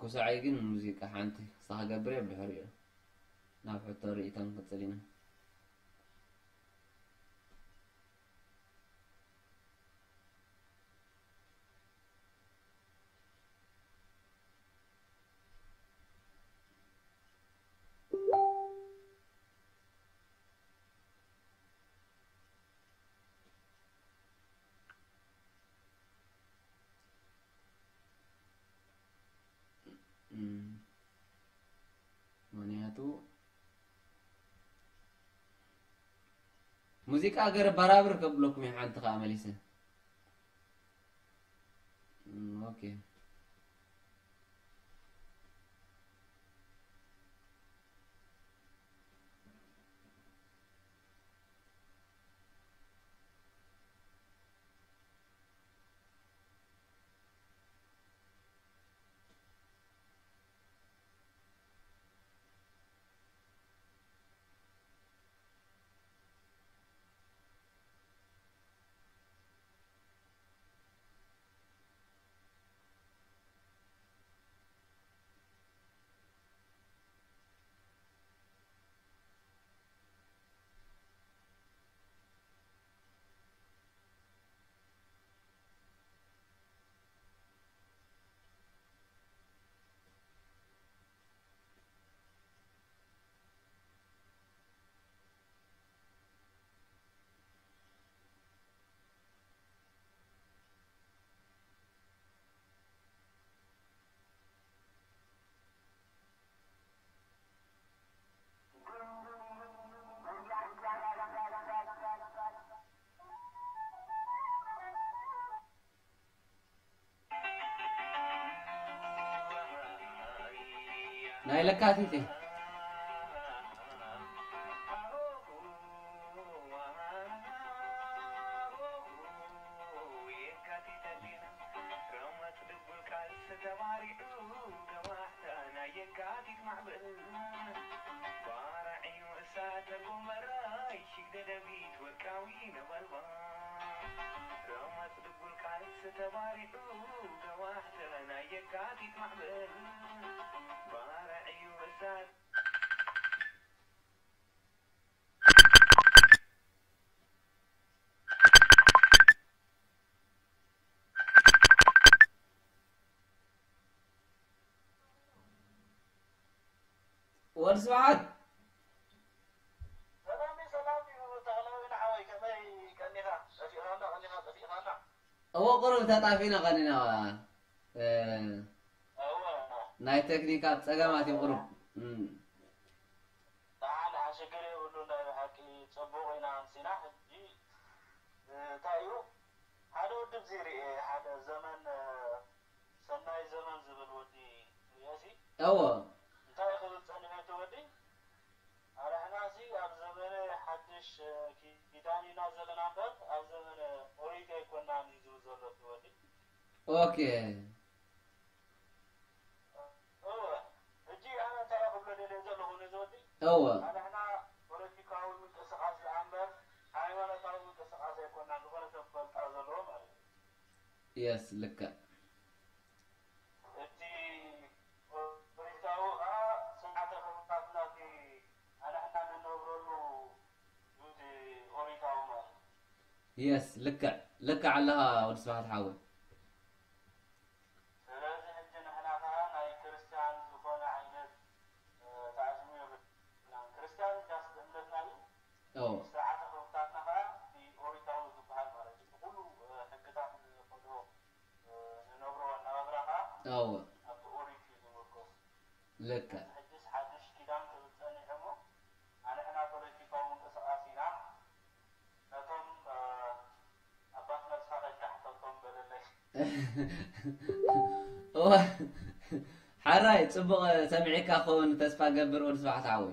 ኩስዓይ ግን ሙዚቃ ሓንቲ ክስታ ክገብር እየ ብድሕሪኡ ናብ ሕቶ ርእቶ ንቅፅል ኢና ሙዚቃ ገር በራብር ከብለኩም እየ ሓንቲ ከዓ መሊሰ ኦኬ ना लखा थी ते خالص بعد هو قرب تطافينا غنينا آه. آه. ولا ناي تكنيكات سلامات قرب. ኪዳን ኢና ዘለና እምበር ኣብ ዘመነ ኦሪት ኣይኮናን እዩ ዝብል ዘሎ እቲ ወዲ ኦኬ እወ ሕጂ ኣነ እንታይ ክብሎ ደልየ ዘለኹ ነዚ ወዲ እዎ ኣንሕና ፖለቲካዊ ምንቅስቃስ ከዓ እምበር ሃይማኖታዊ ምንቅስቃስ ኣይኮና ዝኾነ ሰብ ክፈልጣ ዘለዎ ማለት እዩ የስ ልክዕ لا ولا صباح ሰሚዒካ ክኸውን ተስፋ ገብር ወዲ ሓዊ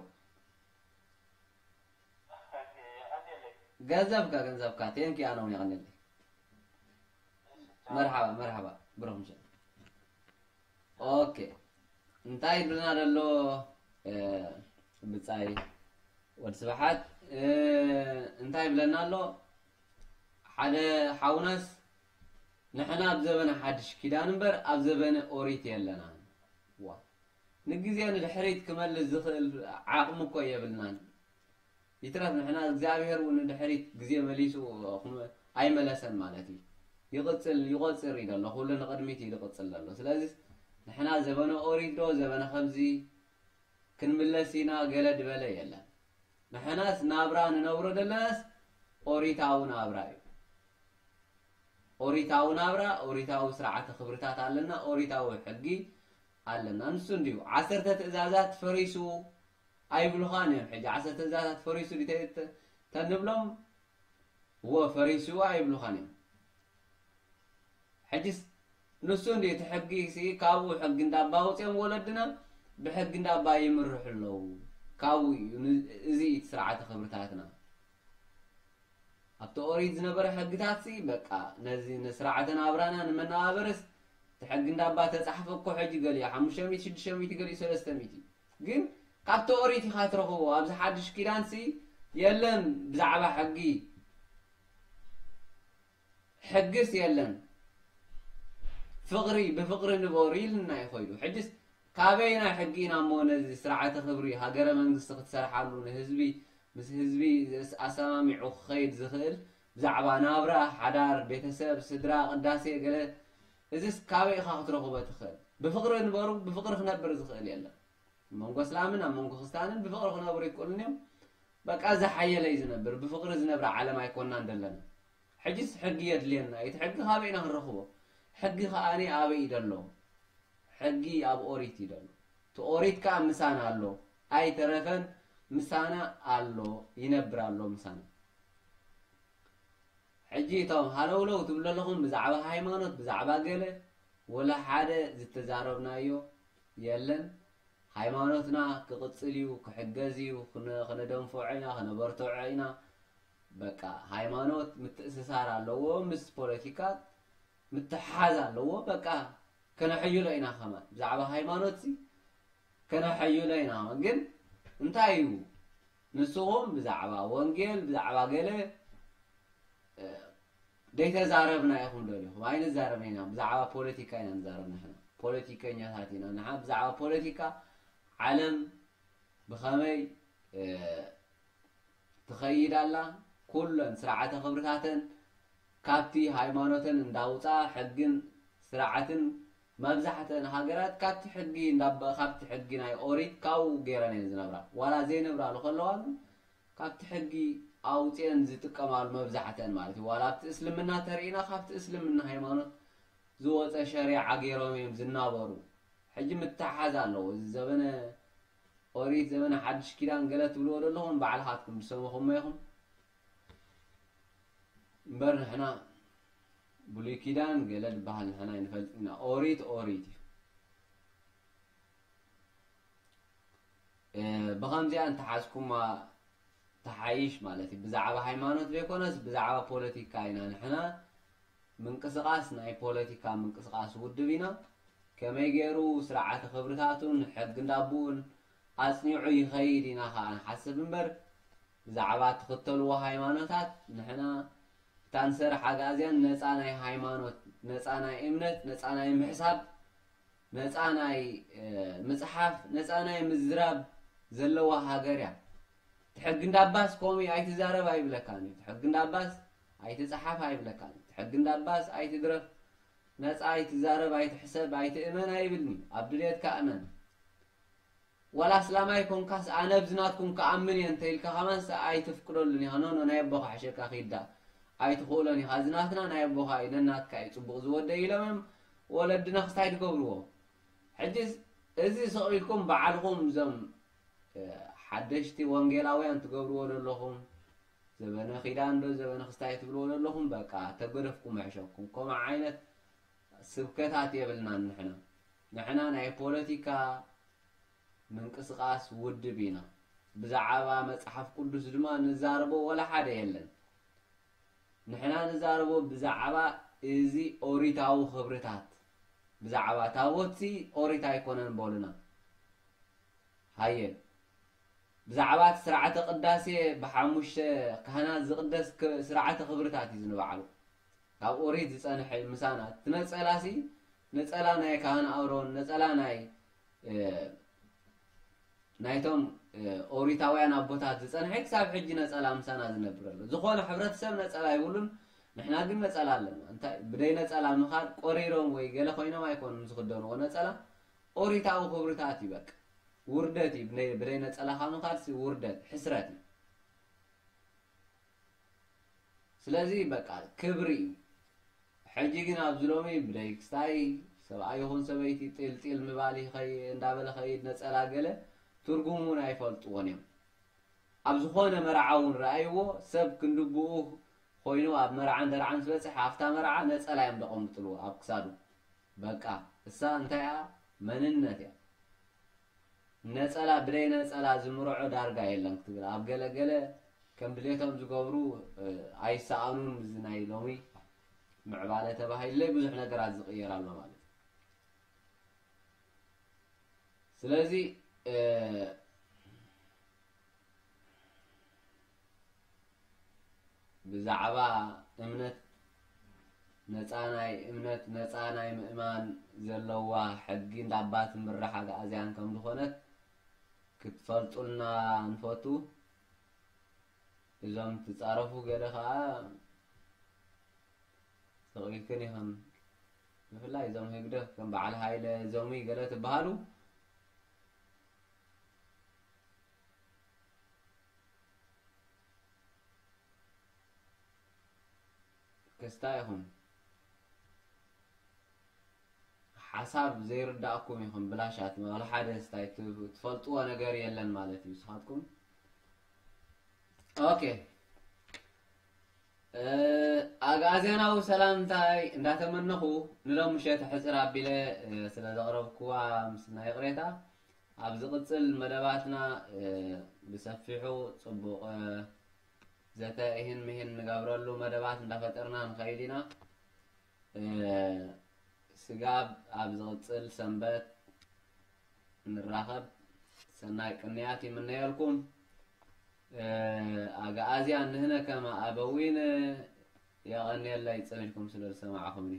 ኣድየለይ ገንዘብካ ገንዘብካ ቴንኪ ኣነ እውን ይቐኒለይ መርሓባ መርሓባ ምሸ ኦኬ። እንታይ ይብልና ደሎ? ብፃይ ወዲ ስብሓት እንታይ ይብለና ኣሎ ሓደ ሓውናስ ንሕና ኣብ ዘበነ ሓድሽ ኪዳን እምበር ኣብ ዘበነ ኦሪት የለና ንግዜ ንድሕሪት ክመልስ ዝኽእል ዓቕሚ እኮ የብልናን ይትረፍ ንሕና እግዚኣብሔር እውን ንድሕሪት ግዜ መሊሱ ክመ- ኣይመለሰን ማለት እዩ ይቕፅል ይቆፅር እዩ ደሎ ኩሉ ንቅድሚት እዩ ዝቕፅል ዘሎ ስለዚ ንሕና ዘበነ ኦሪት ዶ ዘበነ ከምዚ ክንምለስ ኢና ገለ ድበለ የለን ንሕናስ ናብራ ንነብሮ ዘለናስ ኦሪታዊ ናብራ እዩ ኦሪታዊ ናብራ ኦሪታዊ ስርዓተ ክብርታት ኣለና ኦሪታዊ ሕጊ ኣለና። ንሱ እንድዩ ዓሰርተ ትእዛዛት ፈሪሱ ኣይብሉኻን እዮም ሕጂ። ዓሰርተ ትእዛዛት ፈሪሱ ተንብሎም ወ ፈሪሱ ኣይብሉኻን እዮም። ሕጂስ ንሱ እንዲ እቲ ሕጊ ካብኡ ሕጊ እንዳባ ውፅኦም ወለድና ብሕጊ እንዳባ ይምርሑ ኣለዉ። ካብኡ እዩ እዚ ስርዓተ ክብርታትና። ኣብቲ ኦሪት ዝነበረ ሕግታት በቃ ነዚ ንስርዓተ ናብራና ንመነባበርስ እቲ ሕጊ እንዳባ ተፃሕፈ እኮ ሕጂ ገሊኡ ሓሙሽተ ሚእቲ ሽዱሽተ ሚእቲ ገሊኡ ሰለስተ ሚእቲ ግን ካብቲ ኦሪት ኢኻ ትረኽቦ ኣብዚ ሓድሽ ኪዳን ሲ የለን ብዛዕባ ሕጊ ሕግስ የለን ፍቅሪ ብፍቅሪ ንበሩ ኢልና ይኸይዱ ሕጅስ ካበይ ናይ ሕጊ ኢና እሞ ነዚ ስርዓተ ክብሪ ሃገረ መንግስቲ ክትሰርሓሉ ንህዝቢ ምስ ህዝቢ ኣሰማሚዑ ክኸይድ ዝኽእል ብዛዕባ ናብራ ሓዳር ቤተሰብ ስድራ ቅዳሴ ገለ እዚስ ካበይ ኢኻ ክትረኽቦ ትኽእል። ብፍቅሪ ንበሩ ብፍቅሪ ክነብር ዝኽእል የለን። መንጎ እስላምን ኣብ መንጎ ክርስትያንን ብፍቅሪ ክነብሩ ይክእሉን እዮም። በቃ ዝሓየለ እዩ ዝነብር። ብፍቅሪ ዝነብረ ዓለም ኣይኮናን ደለና ሕጂስ ሕጊ የድልየና እቲ ሕጊ ካበይ ኢና ክንረኽቦ? ሕጊ ከዓኒ ኣበይ እዩ ደሎ ሕጊ ኣብ ኦሪት እዩ ደሎ እቲ ኦሪት ከዓ ምሳና ኣሎ። ኣይተረፈን ምሳና ኣሎ። ይነብር ኣሎ ምሳና ሕጂ እቶም ሃለውለው ትብሉ ኣለኹም ብዛዕባ ሃይማኖት ብዛዕባ ገለ ወላ ሓደ ዝተዛረብናዮ የለን ሃይማኖትና ክቕፅል እዩ ክሕገዝ እዩ ክነ- ክነደንፍዖ ኢና ክነበርትዖ ኢና በቃ ሃይማኖት ምትእስሳር ኣለዎ ምስ ፖለቲካ ምትሓዝ ኣለዎ በቃ ከነሐይሎ ኢና ከማ ብዛዕባ ሃይማኖት ሲ ከነሐይሎ ኢና ከማ ግን እንታይ እዩ ንስኹም ብዛዕባ ወንጌል ብዛዕባ ገለ እ፣ ደይተዛረብና ኢኹም ደሊኹም ኣይንዛረብና ኢና ብዛዕባ ፖለቲካ ኢና ንዛረብ ንሕና ፖለቲከኛታት ኢና ንሓ። ብዛዕባ ፖለቲካ ዓለም ብኸመይ ትኸይድ ኣላ ኩለን ስርዓተ ክብርታተን ካብቲ ሃይማኖትን እንዳውፃ ሕግን ስርዓትን መብዛሕትአን ሃገራት ካብቲ ሕጊ ካብቲ ሕጊ ናይ ኦሪት ካብኡ ገይረን እየን ዝነብራ። ዋላ ዘይነብራሉ ከለዋ ካብቲ ሕጊ ኣውፅአን ዝጥቀማሉ መብዛሕትአን ማለት እዩ ዋላ ኣብቲ እስልምና ተሪኢና ካብቲ እስልምና ሃይማኖት ዝወፀ ሸሪዓ ገይሮም እዮም ዝናበሩ ሕጂ ምትሓሓዝ ኣለዎ እዚ ዘበነ ኦሪት ዘበነ ሓድሽ ኪዳን ገለ ትብልዎ ዘለኹም ባዕልኻትኩም ዝሰምኹሞ ኢኹም እምበር ንሕና ብሉይ ኪዳን ገለ ዝበሃል ንሕና ይንፈልጥ ኢና ኦሪት ኦሪት እዩ ብከምዚኣ እንተሓዝኩማ ተሓይሽ ማለት እዩ ብዛዕባ ሃይማኖት ዘይኮነስ ብዛዕባ ፖለቲካ ኢና ንሕና ምንቅስቃስ ናይ ፖለቲካ ምንቅስቃስ ውድብ ኢና ከመይ ገይሩ ስርዓተ ክብርታቱን ሕጊ እንዳብኡን ኣፅኒዑ ይኸይድ ኢና ከዓ ንሓስብ እምበር ብዛዕባ ትኽተልዎ ሃይማኖታት ንሕና እታ ንሰርሕ ኣጋዝያን ነፃ ናይ ሃይማኖት ነፃ ናይ እምነት ነፃ ናይ ምሕሳብ ነፃ ናይ ምፅሓፍ ነፃ ናይ ምዝራብ ዘለዋ ሃገር እያ ትሕጊ እንዳባስ ከምኡ ኣይትዛረብ ኣይብለካን እዩ ትሕጊ እንዳባስ ኣይትፀሓፍ ኣይብለካን እዩ ትሕጊ እንዳባስ ኣይትድረፍ ነፃ ኣይትዛረብ ኣይትሕሰብ ኣይትእመን ኣይብልኒ ኣብ ድሌትካ እመን ወላ እስላማይ ኮንካስ ኣነ ብዝናትኩም ከኣምን እየ እንተኢልካ ከማንስ ኣይትፍቅደሉን ኢኻ ኖኖ ናይ ኣቦካ ሓሸካ ከይዳ ኣይትኽእሎን ኢኻ ዝናትና ናይ ኣቦካ እዩ ነናትካ እዩ ፅቡቅ ዝወደ ኢሎም እዮም ወለድና ክስታይ ትገብርዎ ሕጂ እዚ ሰቂልኩም ባዕልኩም እዞም ሓደሽቲ ወንጌላውያን ትገብርዎ ዘለኹም ዘበነ ኪዳን ዶ ዘበነ ክስታይ ትብልዎ ዘለኹም በቃ ተገደፍኩም ኣሕሸኩም ከምኡ ዓይነት ስብከታት የብልና ንሕና ንሕና ናይ ፖለቲካ ምንቅስቃስ ውድብ ኢና ብዛዕባ መፅሓፍ ቅዱስ ድማ ንዛረቦ ወላ ሓደ የለን ንሕና ንዛረቦ ብዛዕባ እዚ ኦሪታዊ ክብርታት ብዛዕባ ታቦት ኦሪት ኣይኮነን በሉና ሃየ ብዛዕባ እቲ ስርዓተ ቅዳሴ ብሓሙሽተ ካህናት ዝቅደስ ስርዓተ ክብርታት እዩ ዝንባዕሉ ካብ ኦሪት ዝፀንሐ ምሳና። እቲ ነፀላ ሲ ነፀላ ናይ ካህን ኣውሮን ነፀላ ናይ ናይቶም ኦሪታውያን ኣቦታት ዝፀንሐ ክሳብ ሕጂ ነፀላ ምሳና ዝነብር ኣሎ። ዝኾነ ሕብረተሰብ ነፀላ ይብሉን ንሕና ግን ነፀላ ኣለና። እንታይ ብደይ ነፀላ ምኻድ? ቆሪሮም ወይ ገለ ኮይኖም ኣይኮኑን ዝክደንዎ ነፀላ? ኦሪታዊ ክብርታት በቃ ውርደት እዩ ብደይ ነፀላኻ ምኻድ ውርደት ሕስረት እዩ ስለዚ በቃ ክብሪ እዩ ሕጂ ግን ኣብዚ ሎሚ ብደይ ክስታይ ሰብኣይ ይኹን ሰበይቲ ጢልጢል ምባል እንዳበለ ኸይድ ነፀላ ገለ ትርጉሙ እውን ኣይፈልጥዎን እዮም። ኣብ ዝኾነ መርዓ እውን ረኣይዎ ሰብ ክንድብኡ ኮይኑ ኣብ መርዓን ደርዓን ዝበፅሕ ኣብታ መርዓ ነፀላ እዮም ደቐምጥልዎ ኣብ ክሳዱ። በቃ እሳ እንታይ እያ? መንነት እያ ነፀላ ብደይ ነፀላ ዝምርዖ ዳርጋ የለን ክትብል። ኣብ ገለገለ ከም ድሌቶም ዝገብሩ ኣይሰኣኑን እዚ ናይ ሎሚ ምዕባለ ተባሂለይ ብዙሕ ነገራት ዝቕየር ኣሎ ማለት እዩ። ስለዚ ብዛዕባ እምነት ነፃ ናይ እምነት ነፃ ናይ ምእማን ዘለዋ ሕጊ እንዳባት ምራሕ ኣጋእዝያን ከም ዝኾነት ክትፈልጡልና ንፈቱ እዞም ትፃረፉ ገለ ከዓ ተቕኢልክን ኢኸም ብፍላይ እዞም ህግደፍ ከም በዓል ሃይለ ዞሚ ገለ ትበሃሉ ክስታ ኢኹም ሓሳብ ዘይርዳእኩም ኢኹም ብላሻት ወላ ሓደ ስታይ ትፈልጥዎ ነገር የለን ማለት እዩ ስኻትኩም ኦኬ ኣጋዜናዊ ሰላምታይ እንዳተመነኹ ንሎም ምሸት ሕፅር ኣቢለ ስለ ዘቕረብክዋ ምስ ናይ ቅሬታ ኣብ ዝቕፅል መደባትና ብሰፊሑ ፅቡቕ ዘተ ይህን ምሂን ንገብረሉ መደባት እንዳፈጠርና ንኸይድ ኢና ስጋብ ኣብ ዝቕፅል ሰንበት ንራኸብ ሰናይ ቅንያት ይምነየልኩም ኣጋኣዝያ ንህነ ከማ ኣበዊን የቐኒየላ ይፅንሕኩም ስለ ዝሰማዕኹምኒ